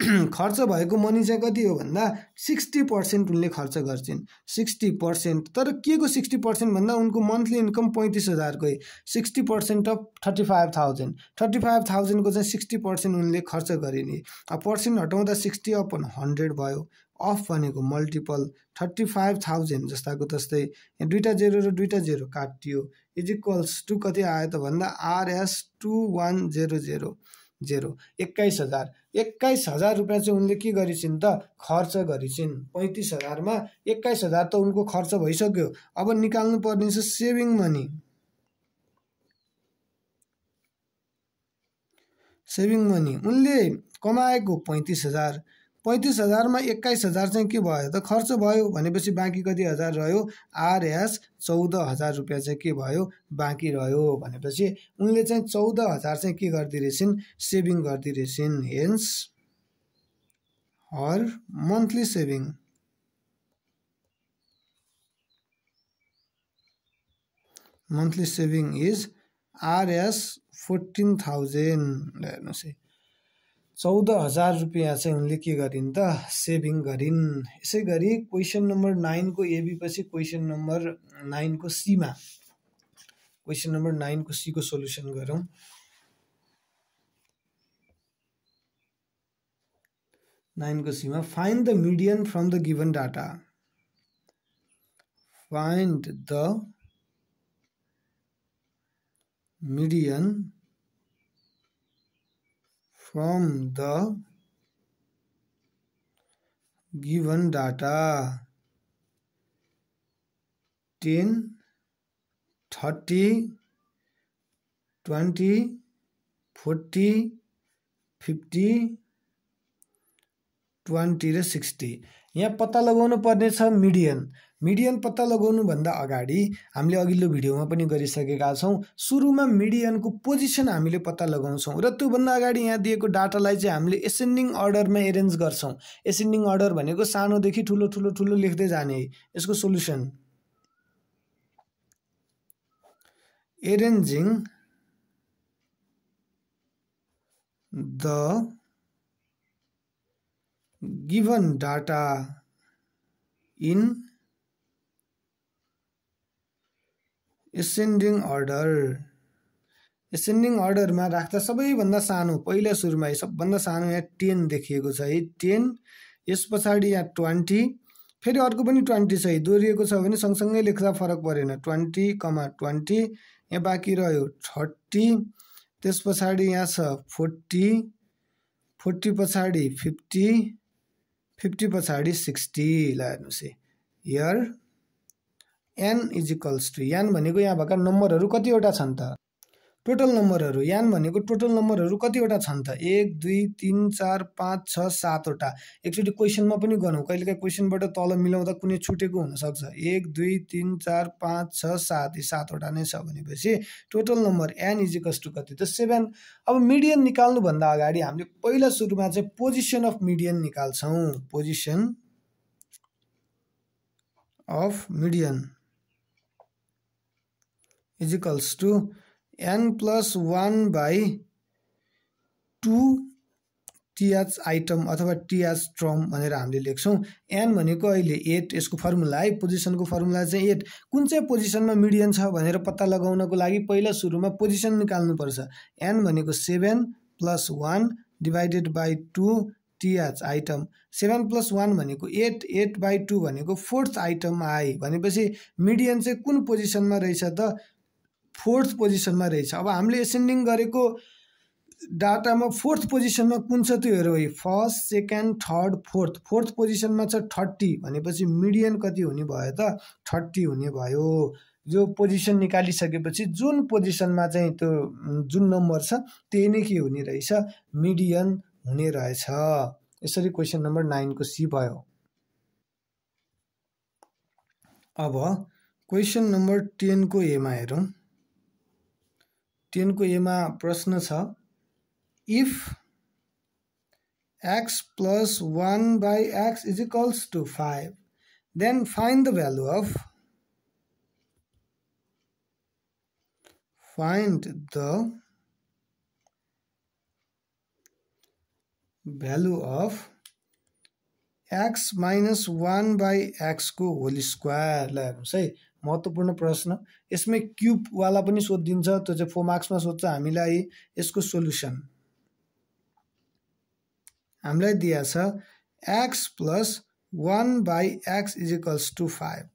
[CLEARS THROAT] खर्च भएको मनी चाहिँ कति हो भन्दा सिक्सटी पर्सेन्ट उनले खर्च गर्छिन्। सिक्सटी पर्सेन्ट तर के को सिक्सटी पर्सेन्ट भन्दा उनको मन्थली इन्कम पैँतिस हजारकै sixty percent of thirty five thousand thirty five थाउजन्डको चाहिँ सिक्सटी पर्सेन्ट उनले खर्च गरिने। अब पर्सेन्ट हटाउँदा सिक्सटी अपन हन्ड्रेड भयो। अफ भनेको मल्टिपल थर्टी फाइभ थाउजन्ड जस्ताको यहाँ दुइटा जेरो र दुइटा जेरो काटियो। इज इक्वल्स टु कति आयो त भन्दा RS two one zero zero zero. एक्काइस हजार। एक्काइस हजार रुपियाँ चाहिँ उनले के गरिसिन् त? खर्च गरिसिन्। पैँतिस हजारमा एक्काइस हजार त उनको खर्च भइसक्यो। अब निकाल्नु पर्ने छ सेभिङ मनी। Saving money. उनले कमाएको पैँतिस हजार। पैँतिस हजारमा एक्काइस हजार चाहिँ के भयो? त खर्च भयो। भनेपछि बाँकी कति हजार रह्यो? आरएस चौध हजार रुपियाँ चाहिँ के भयो? बाँकी रह्यो। भनेपछि उनले चाहिँ चौध हजार चाहिँ के गर्दै रहेछन् सेभिङ गर्दै रहेछन् hence her monthly saving. Monthly saving is RS fourteen thousand. हेर्नुहोस् है। चौध हज़ार रुपियाँ चाहिँ उनले के गरिन् त सेभिङ गरिन् यसै गरी क्वेसन नम्बर नाइनको एबी पछि क्वेसन नम्बर नाइनको सीमा क्वेसन नम्बर नाइनको सीको सोल्युसन गरौँ नाइनको सीमा find the median from the given data find the median from the given data. 10 30 20 40 50 twenty र सिक्सटी यहाँ पत्ता लगाउनु पर्ने छ मिडियन मिडियन पत्ता लगाउनुभन्दा अगाडि हामीले अघिल्लो भिडियोमा पनि गरिसकेका छौँ। सुरुमा मिडियनको पोजिसन हामीले पत्ता लगाउँछौँ र त्योभन्दा अगाडि यहाँ दिएको डाटालाई चाहिँ हामीले एसेन्डिङ अर्डरमा एरेन्ज गर्छौँ। एसेन्डिङ अर्डर भनेको सानोदेखि ठुलो ठुलो ठुलो लेख्दै जाने यसको solution arranging the given data in ascending order ascending अर्डरमा राख्दा सबैभन्दा सानो पहिला सुरुमा सबभन्दा सानो यहाँ टेन देखिएको छ है। टेन यस पछाडि यहाँ ट्वेन्टी फेरि अर्को पनि ट्वेन्टी छ है। दोहोरिएको छ भने सँगसँगै लेख्दा फरक परेन। ट्वेन्टी कमा ट्वेन्टी यहाँ बाँकी रह्यो थर्टी त्यस पछाडि यहाँ छ फोर्टी फोर्टी पछाडि फिफ्टी फिफ्टी पछाडि सिक्सटी ल हेर्नुहोस् है। Here n equals to n भनेको यहाँ भएका नम्बरहरू कतिवटा छन् त? टोटल नम्बरहरू यान भनेको टोटल नम्बरहरू कतिवटा छन् त? एक दुई तिन चार पाँच छ सातवटा। एकचोटि क्वेसनमा पनि गरौँ। कहिलेकाहीँ क्वेसनबाट तल मिलाउँदा कुनै छुटेको हुनसक्छ। एक दुई तिन चार पाँच छ सात यी सातवटा नै छ भनेपछि total number n equals to कति? त सेभेन। अब मिडियन निकाल्नुभन्दा अगाडि हामीले पहिला सुरुमा चाहिँ पोजिसन अफ मिडियन निकाल्छौँ। Position of median. Equals to n plus one by two th item अथवा टिएच ट्रम भनेर हामीले लेख्छौँ। एन भनेको अहिले एट यसको फर्मुला है पोजिसनको फर्मुला चाहिँ एट कुन चाहिँ पोजिसनमा मिडियन छ भनेर पत्ता लगाउनको लागि पहिला सुरुमा पोजिसन निकाल्नुपर्छ। एन भनेको seven plus one divided by two th item seven plus one भनेको एट एट बाई टू भनेको फोर्थ आइटम आए। भनेपछि मिडियन चाहिँ कुन पोजिसनमा रहेछ त? फोर्थ पोजिसनमा रहेछ। अब हामीले एसेन्डिङ गरेको डाटामा फोर्थ पोजिसनमा कुन छ त्यो हेरौँ first second third fourth. Fourth पोजिसनमा छ थर्टी भनेपछि मिडियन कति हुने भयो त थर्टी हुने भयो। जो पोजिसन निकालिसकेपछि जुन पोजिसनमा चाहिँ त्यो जुन नम्बर छ त्यही नै के हुने रहेछ? मिडियन हुने रहेछ। यसरी क्वेसन नम्बर नाइनको सी भयो। अब क्वेसन नम्बर टेनको एमा हेरौँ। टेनको एमा प्रश्न छ if x plus one by x is equals to five then find the value of find the value of x minus 1 by x को होल स्क्वायर ल हेर्नुहोस् है। महत्त्वपूर्ण प्रश्न। यसमै क्युबवाला पनि सोधिदिन्छ त्यो चाहिँ फोर मार्क्समा सोध्छ हामीलाई यसको सोल्युसन। हामीलाई दिया छ x plus one by x equals to five.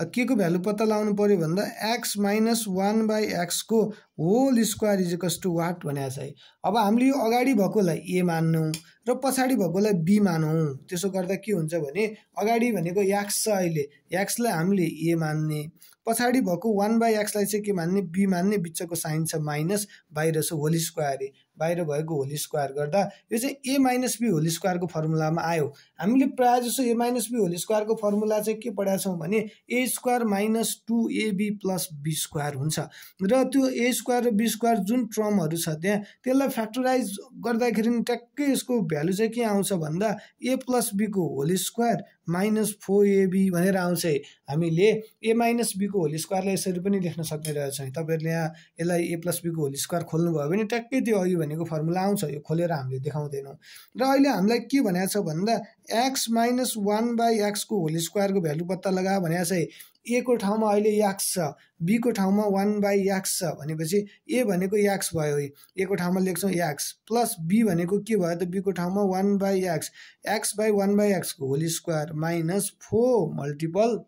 के को भ्यालु पत्ता लगाउनु पऱ्यो भन्दा x minus one by एक्सको whole square equals to what भनेको छ है। अब हामीले यो अगाडि भएकोलाई ए मान्नु र पछाडि भएकोलाई बी मानौँ। त्यसो गर्दा के हुन्छ भने अगाडि भनेको एक्स छ अहिले। एक्सलाई हामीले ए मान्ने। पछाडि भएको वान बाई एक्सलाई चाहिँ के मान्ने? बी मान्ने। बिचको साइन छ माइनस बाहिर छ होली स्क्वायर बाहिर भएको होली स्क्वायर गर्दा यो चाहिँ ए माइनस बी होली स्क्वायरको फर्मुलामा आयो। हामीले प्रायः जसो ए माइनस बी होली स्क्वायरको फर्मुला चाहिँ के पढाएको छौँ भने A square minus two AB plus B square हुन्छ। र त्यो ए स्क्वायर र बी स्क्वायर जुन ट्रमहरू छ त्यहाँ त्यसलाई फ्याक्टराइज गर्दाखेरि ट्याक्कै यसको भ्यालु चाहिँ के आउँछ भन्दा ए plus बीको whole square minus four AB भनेर आउँछ हामीले ए माइनस बीको होली स्क्वायरलाई यसरी पनि लेख्न सक्ने रहेछ तपाईँहरूले यहाँ यसलाई ए प्लस बीको होली स्क्वायर खोल्नुभयो भने ट्याक्कै त्यो अघि भनेको फर्मुला आउँछ। यो खोलेर हामीले देखाउँदैनौँ। र अहिले हामीलाई के भनेको छ भन्दा एक्स माइनस वान बाई एक्सको होली स्क्वायरको भ्यालु पत्ता लगा भनेको छ ए को ठाउँमा अहिले याक्स छ बीको ठाउँमा वान बाई याक्स छ भनेपछि ए भनेको याक्स भयो है। ए को ठाउँमा लेख्छौँ याक्स प्लस बी भनेको के भयो त? बीको ठाउँमा one by X X by one by एक्सको whole square minus four multiple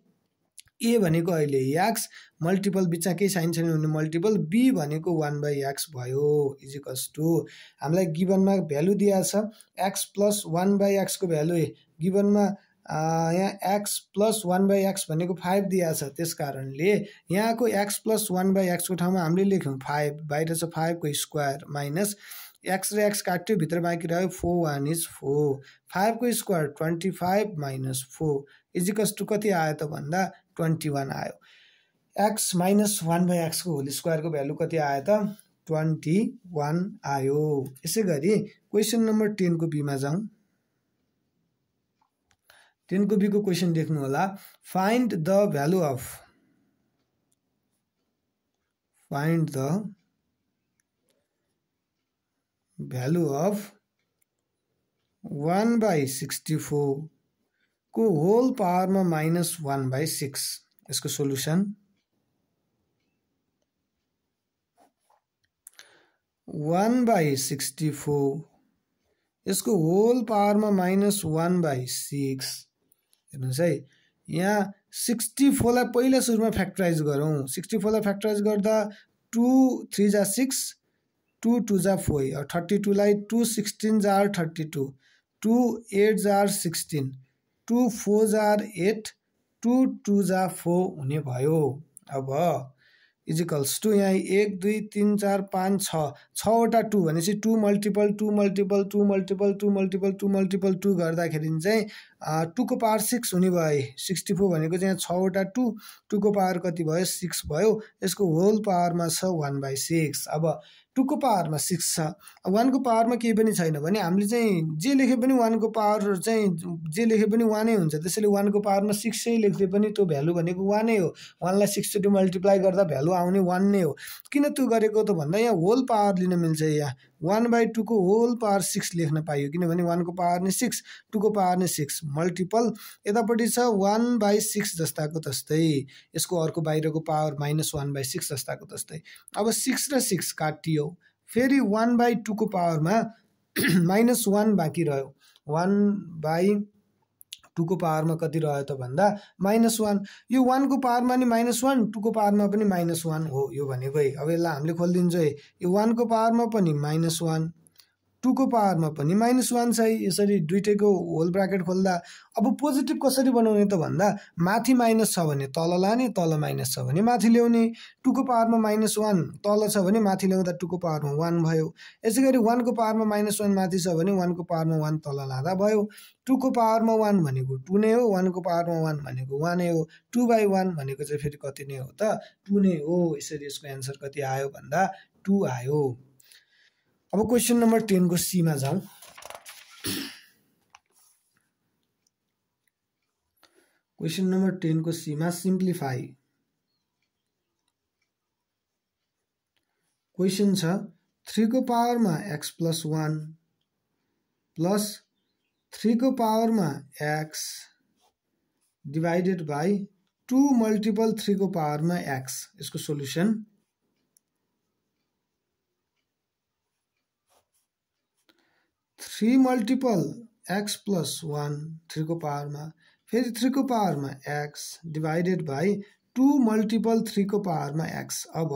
A भनेको अहिले याक्स मल्टिपल बिचमा केही साइन छैन भने मल्टिपल बी भनेको वान बाई एक्स भयो इजिकल्स टू हामीलाई गिभनमा भ्यालु दिएको छ एक्स प्लस वान बाई एक्सको भ्यालु गिभनमा यहाँ X plus one by X भनेको फाइभ दिएको छ त्यस कारणले यहाँको एक्स प्लस वान बाई एक्सको ठाउँमा हामीले लेख्यौँ फाइभ बाहिर छ फाइभको स्क्वायर माइनस एक्स र एक्स काट्यो भित्र बाँकी रह्यो फोर वान इज फोर फाइभको square twenty five minus four equals to कति आयो त भन्दा ट्वेन्टी वान आयो। एक्स माइनस वान बाई एक्सको होल स्क्वायरको भ्यालु कति आयो त ट्वेन्टी वान आयो। यसै गरी क्वेसन नम्बर टेनको बीमा जाउँ टेनको बीको क्वेसन देख्नु होला। Find the value of find the value of one by sixty फोरको whole पावरमा माइनस वान बाई सिक्स। यसको solution? One by sixty four. यसको होल पावरमा माइनस वान बाई सिक्स। हेर्नुहोस् है यहाँ सिक्सटी फोरलाई पहिला सुरुमा फ्याक्टराइज गरौँ। सिक्सटी फोरलाई फ्याक्टराइज गर्दा टु थ्री जा सिक्स टु टू जा फोर थर्टी टूलाई टु सिक्सटिन जार थर्टी टू टु एट जार सिक्सटिन। टु फोर जार एट टु टू जा फोर हुने भयो। अब इजिकल्स टू यहाँ एक दुई तिन चार पाँच छ छवटा टू भनेपछि two multiple two multiple two multiple two multiple two multiple two गर्दाखेरि चाहिँ टूको पावर सिक्स हुने भयो सिक्सटी फोर भनेको चाहिँ यहाँ छवटा टू टूको पावर कति भयो? सिक्स भयो। यसको होल पावरमा छ वान बाई सिक्स। अब टूको पावरमा सिक्स छ। वानको पावरमा केही पनि छैन भने हामीले चाहिँ जे लेखे पनि वानको पावर चाहिँ जे लेखे पनि वानै हुन्छ। त्यसैले वानको पावरमा सिक्सै लेख्दै पनि त्यो भ्यालु भनेको वानै हो। वानलाई सिक्सचोटि मल्टिप्लाई गर्दा भ्यालु आउने वान नै हो। किन त्यो गरेको त भन्दा यहाँ होल पावर लिन मिल्छ यहाँ। वान बाई टूको होल पावर सिक्स लेख्न पाइयो किनभने वानको पावर नै सिक्स टूको पावर नै सिक्स मल्टिपल यतापट्टि छ वान बाई सिक्स जस्ताको जस्तै यसको अर्को बाहिरको power minus one by six जस्ताको जस्तै अब सिक्स र सिक्स काटियो फेरि वान बाई टूको पावरमा माइनस वान बाँकी रह्यो। वान बाई टूको पावरमा कति रह्यो त भन्दा माइनस वान। यो वानको पावरमा नि माइनस वान टूको पावरमा पनि माइनस वान हो यो भनेको। है अब यसलाई हामीले खोलिदिन्छौँ है। यो वानको पावरमा पनि माइनस वान। टूको पावरमा पनि माइनस वान छ है यसरी दुइटैको होल ब्राकेट खोल्दा अब पोजिटिभ कसरी बनाउने त भन्दा माथि माइनस छ भने तल लाने तल माइनस छ भने माथि ल्याउने। टूको पावरमा माइनस वान तल छ भने माथि ल्याउँदा टूको पावरमा वान भयो। यसै गरी वानको पावरमा माइनस वान माथि छ भने वानको पावरमा वान तल लाँदा भयो। टूको पावरमा वान भनेको टू नै हो वानको पावरमा वान भनेको वानै हो। टू बाई वान भनेको चाहिँ फेरि कति नै हो त? टू नै हो। यसरी यसको एन्सर कति आयो भन्दा टू आयो। अब क्वेसन नम्बर टेनको सीमा जाउँ क्वेसन नम्बर टेनको सीमा सिम्प्लिफाई क्वेसन छ थ्रीको पावरमा एक्स प्लस वान प्लस थ्रीको पावरमा X divided by two multiple थ्रीको पावरमा एक्स यसको solution three multiple X plus one थ्रीको पावरमा फेरि थ्रीको पावरमा X divided by two multiple थ्रीको पावरमा एक्स। अब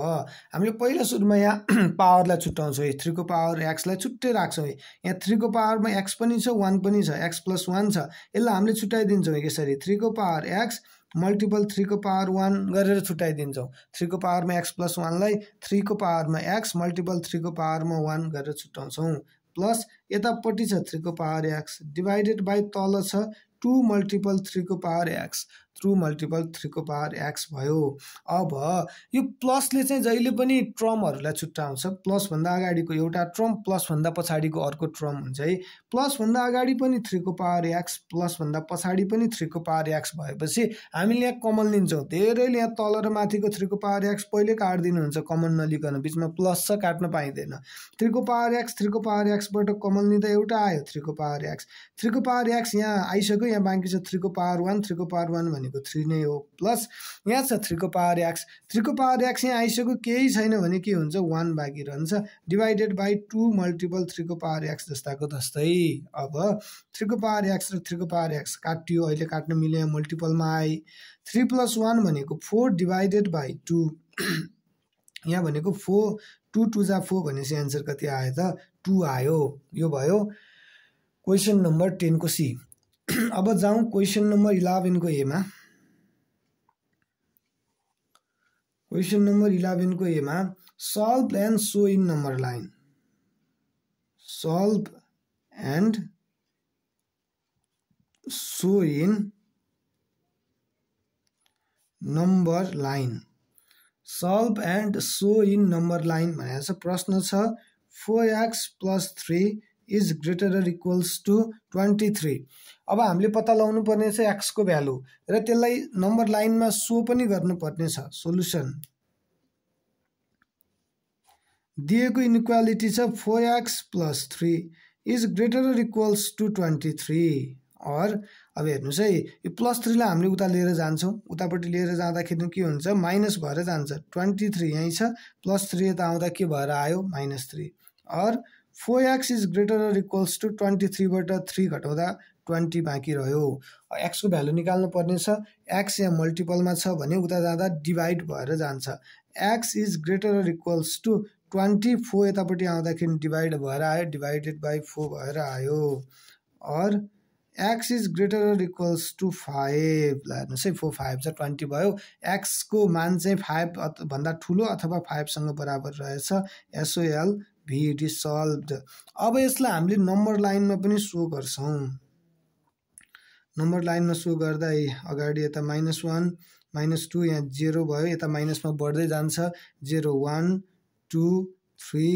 हामीले पहिला सुरुमा यहाँ [CLEARS THROAT] पावरलाई छुट्याउँछौँ है। थ्रीको पावर एक्सलाई छुट्टै राख्छौँ है। यहाँ थ्रीको पावरमा एक्स पनि छ वान पनि छ एक्स प्लस वान छ यसलाई हामीले छुट्याइदिन्छौँ यसरी। थ्रीको पावर एक्स मल्टिपल थ्रीको पावर वान गरेर छुट्याइदिन्छौँ। थ्रीको पावरमा एक्स प्लस वानलाई थ्रीको पावरमा एक्स मल्टिपल थ्रीको पावरमा वान गरेर छुट्याउँछौँ। प्लस यतापट्टि छ थ्रीको पावर एक्स डिभाइडेड बाई तल छ टु मल्टिपल थ्रीको पावर एक्स थ्रु मल्टिपल थ्रीको पावर एक्स भयो अब यो प्लसले चाहिँ जहिले पनि ट्रमहरूलाई छुट्याउँछ प्लसभन्दा अगाडिको एउटा ट्रम प्लसभन्दा पछाडिको अर्को ट्रम हुन्छ है प्लसभन्दा अगाडि पनि थ्रीको पावर एक्स प्लसभन्दा पछाडि पनि थ्रीको पावर एक्स भएपछि हामीले यहाँ कमन लिन्छौँ धेरैले यहाँ तल र माथिको थ्रीको पावर एक्स पहिले काटिदिनुहुन्छ कमन नलिकन बिचमा प्लस छ काट्न पाइँदैन थ्रीको पावर एक्स थ्रीको पावर एक्सबाट कमन लिँदा एउटा आयो थ्रीको पावर एक्स थ्रीको पावर एक्स यहाँ आइसक्यो यहाँ बाँकी छ थ्रीको पावर वान थ्रीको पावर वान भने भनेको थ्री नै हो। प्लस यहाँ छ थ्रीको पावर एक्स थ्रीको पावर एक्स यहाँ आइसक्यो केही छैन भने के हुन्छ? वान बाँकी रहन्छ। डिभाइडेड बाई टू मल्टिपल थ्रीको पावर एक्स जस्ताको जस्तै। अब थ्रीको पावर एक्स र थ्रीको पावर एक्स काटियो अहिले काट्न मिल्यो मल्टिपलमा आए थ्री प्लस वान भनेको फोर डिभाइडेड बाई टू यहाँ भनेको फोर टू टू जा फोर भनेपछि एन्सर कति आयो त? टू आयो। यो भयो क्वेसन नम्बर टेनको सी अब जाउँ क्वेसन नम्बर इलेभेनको एमा क्वेसन नम्बर इलेभेनको एमा solve and show in number line. solve and show in number line solve and show in number line भनेर छ प्रश्न छ four x plus three is greater equals to twenty three अब हामीले पत्ता लगाउनु पर्ने छ एक्सको भ्यालु र त्यसलाई नम्बर लाइनमा सो पनि गर्नुपर्ने छ सोल्युसन दिएको इनइक्वालिटी छ four x plus three is greater equals to twenty three or अब हेर्नुहोस् है यो प्लस थ्रीलाई हामीले उता लिएर जान्छौँ। उतापट्टि लिएर जाँदाखेरि के हुन्छ? माइनस भएर जान्छ। ट्वेन्टी थ्री यहीँ छ। प्लस थ्री यता आउँदा के भएर आयो? Minus three or four x is greater equals to twenty थ्रीबाट three घटाउँदा ट्वेन्टी बाँकी रह्यो। एक्सको भ्यालु निकाल्नु पर्ने छ। एक्स यहाँ मल्टिपलमा छ भने उता जाँदा डिभाइड भएर जान्छ। X is greater equals to twenty four यतापट्टि आउँदाखेरि डिभाइड भएर आयो डिभाइडेड बाई फोर भएर आयो। Or x is greater equals to five. ल हेर्नुहोस् है फोर फाइभ चाहिँ ट्वेन्टी भयो। एक्सको मान चाहिँ फाइभ भन्दा ठुलो अथवा फाइभसँग बराबर रहेछ। एसओएल भिडी सल्भ अब यसलाई हामीले नम्बर लाइनमा पनि सो गर्छौँ। नम्बर लाइनमा सो गर्दा अगाडि यता माइनस वान माइनस टू यहाँ जेरो भयो। यता माइनसमा बढ्दै जान्छ। Zero one two three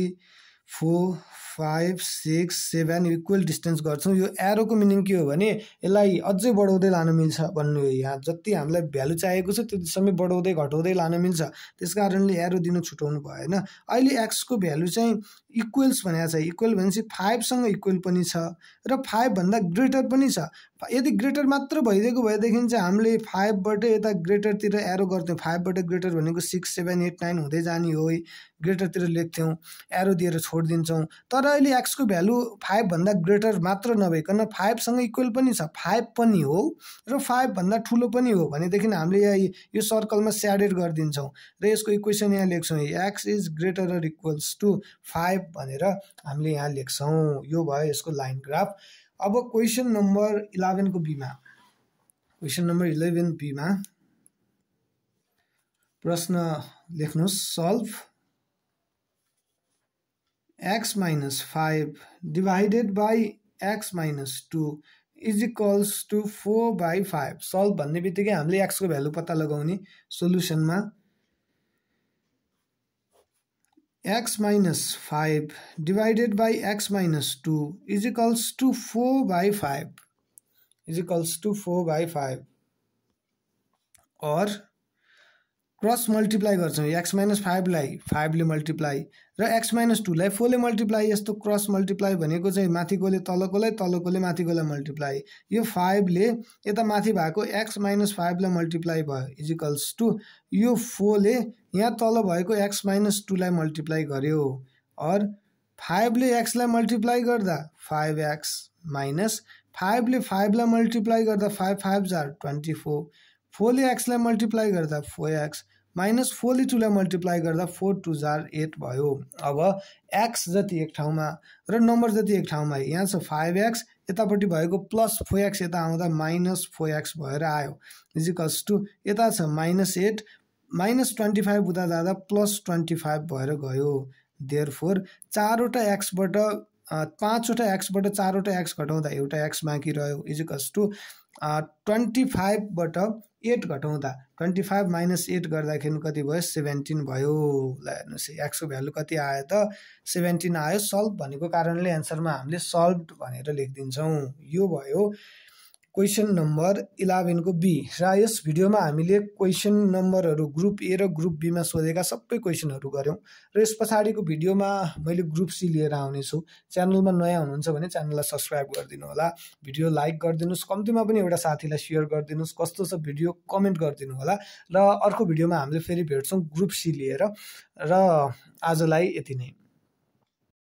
four five six seven equal distance गर्छौँ। यो एरोको मिनिङ के हो भने यसलाई अझै बढाउँदै लान मिल्छ भन्नु हो यहाँ। जति हामीलाई भ्यालु चाहिएको छ त्यति समय बढाउँदै घटाउँदै लान मिल्छ। त्यस कारणले एरो दिन छुट्याउनु भएन। अहिले एक्सको भ्यालु चाहिँ इक्वेल्स भनेको छ। इक्वेल भनेपछि फाइभसँग इक्वेल पनि छ र फाइभभन्दा ग्रेटर पनि छ। यदि ग्रेटर मात्र भइदिएको भएदेखि चाहिँ हामीले फाइभबाट यता ग्रेटरतिर एरो गर्थ्यौँ। फाइभबाट ग्रेटर भनेको सिक्स सेभेन एट नाइन हुँदै जाने हो ग्रेटरतिर लेख्थ्यौँ एरो दिएर छोडिदिन्छौँ। तर अहिले एक्सको भ्यालु फाइभभन्दा ग्रेटर मात्र नभइकन फाइभसँग इक्वल पनि छ। फाइभ पनि हो र फाइभभन्दा ठुलो पनि हो भनेदेखि हामीले यहाँ यो सर्कलमा स्याडेड गरिदिन्छौँ। र यसको इक्वेसन यहाँ लेख्छौँ x is greater equals to five भनेर हामीले यहाँ लेख्छौँ। यो भयो यसको लाइन ग्राफ। अब क्वेसन नम्बर इलेभेनको बीमा क्वेसन नम्बर इलेभेन बीमा प्रश्न लेख्नुहोस्। Solve x minus five divided by x minus two is equals to four by five solve भन्ने बित्तिकै हामीले एक्सको भ्यालु पत्ता लगाउने सोल्युसनमा x minus 5 divided by x minus 2 is equals to 4 by 5 is equals to 4 by 5 or cross multiply गर्छौँ। X minus फाइभलाई फाइभले मल्टिप्लाई र एक्स माइनस टूलाई फोरले मल्टिप्लाई यस्तो क्रस मल्टिप्लाई भनेको चाहिँ माथिकोले तलकोलाई तलकोले माथिकोलाई मल्टिप्लाई यो फाइभले यता माथि भएको एक्स माइनस फाइभलाई मल्टिप्लाई भयो इजिकल्स टू यो फोरले यहाँ तल भएको एक्स माइनस टूलाई मल्टिप्लाई गर्यो। अर फाइभले एक्सलाई मल्टिप्लाई गर्दा फाइभ एक्स माइनस फाइभले फाइभलाई मल्टिप्लाई गर्दा फाइभ फाइभ जार ट्वेन्टी फोर फोरले एक्सलाई मल्टिप्लाई गर्दा फोर एक्स माइनस फोरले टूलाई मल्टिप्लाई गर्दा फोर टू जार एट भयो। अब एक्स जति एक ठाउँमा र नम्बर जति एक ठाउँमा यहाँ छ फाइभ एक्स यतापट्टि भएको प्लस फोर एक्स यता आउँदा माइनस फोर एक्स भएर आयो। इजिकल्स टू यता छ minus eight minus twenty five उता जाँदा प्लस ट्वेन्टी फाइभ भएर गयो। देयर फोर चारवटा एक्सबाट पाँचवटा एक्सबाट चारवटा एक्स घटाउँदा एउटा एक्स बाँकी रह्यो। इजिकल्स टू ट्वेन्टी फाइभबाट एट घटाउँदा ट्वेन्टी फाइभ माइनस एट गर्दाखेरि कति भयो? सेभेन्टिन भयो। ल हेर्नुहोस् एक्सको भ्यालु कति आयो त? सेभेन्टिन आयो। सल्भ भनेको कारणले एन्सरमा हामीले सल्भ भनेर लेखिदिन्छौँ। यो भयो क्वेसन नम्बर इलेभेनको बी। र यस भिडियोमा हामीले क्वेसन नम्बरहरू ग्रुप ए र ग्रुप बीमा सोधेका सबै क्वेसनहरू गऱ्यौँ। र यस पछाडिको भिडियोमा मैले ग्रुप सी लिएर आउनेछु। च्यानलमा नयाँ हुनुहुन्छ भने च्यानललाई सब्सक्राइब गरिदिनु होला। भिडियो लाइक गरिदिनुहोस् कम्तीमा पनि एउटा साथीलाई सेयर गरिदिनुहोस् कस्तो छ भिडियो कमेन्ट गरिदिनु होला। र अर्को भिडियोमा हामीले फेरि भेट्छौँ ग्रुप सी लिएर। र आजलाई यति नै।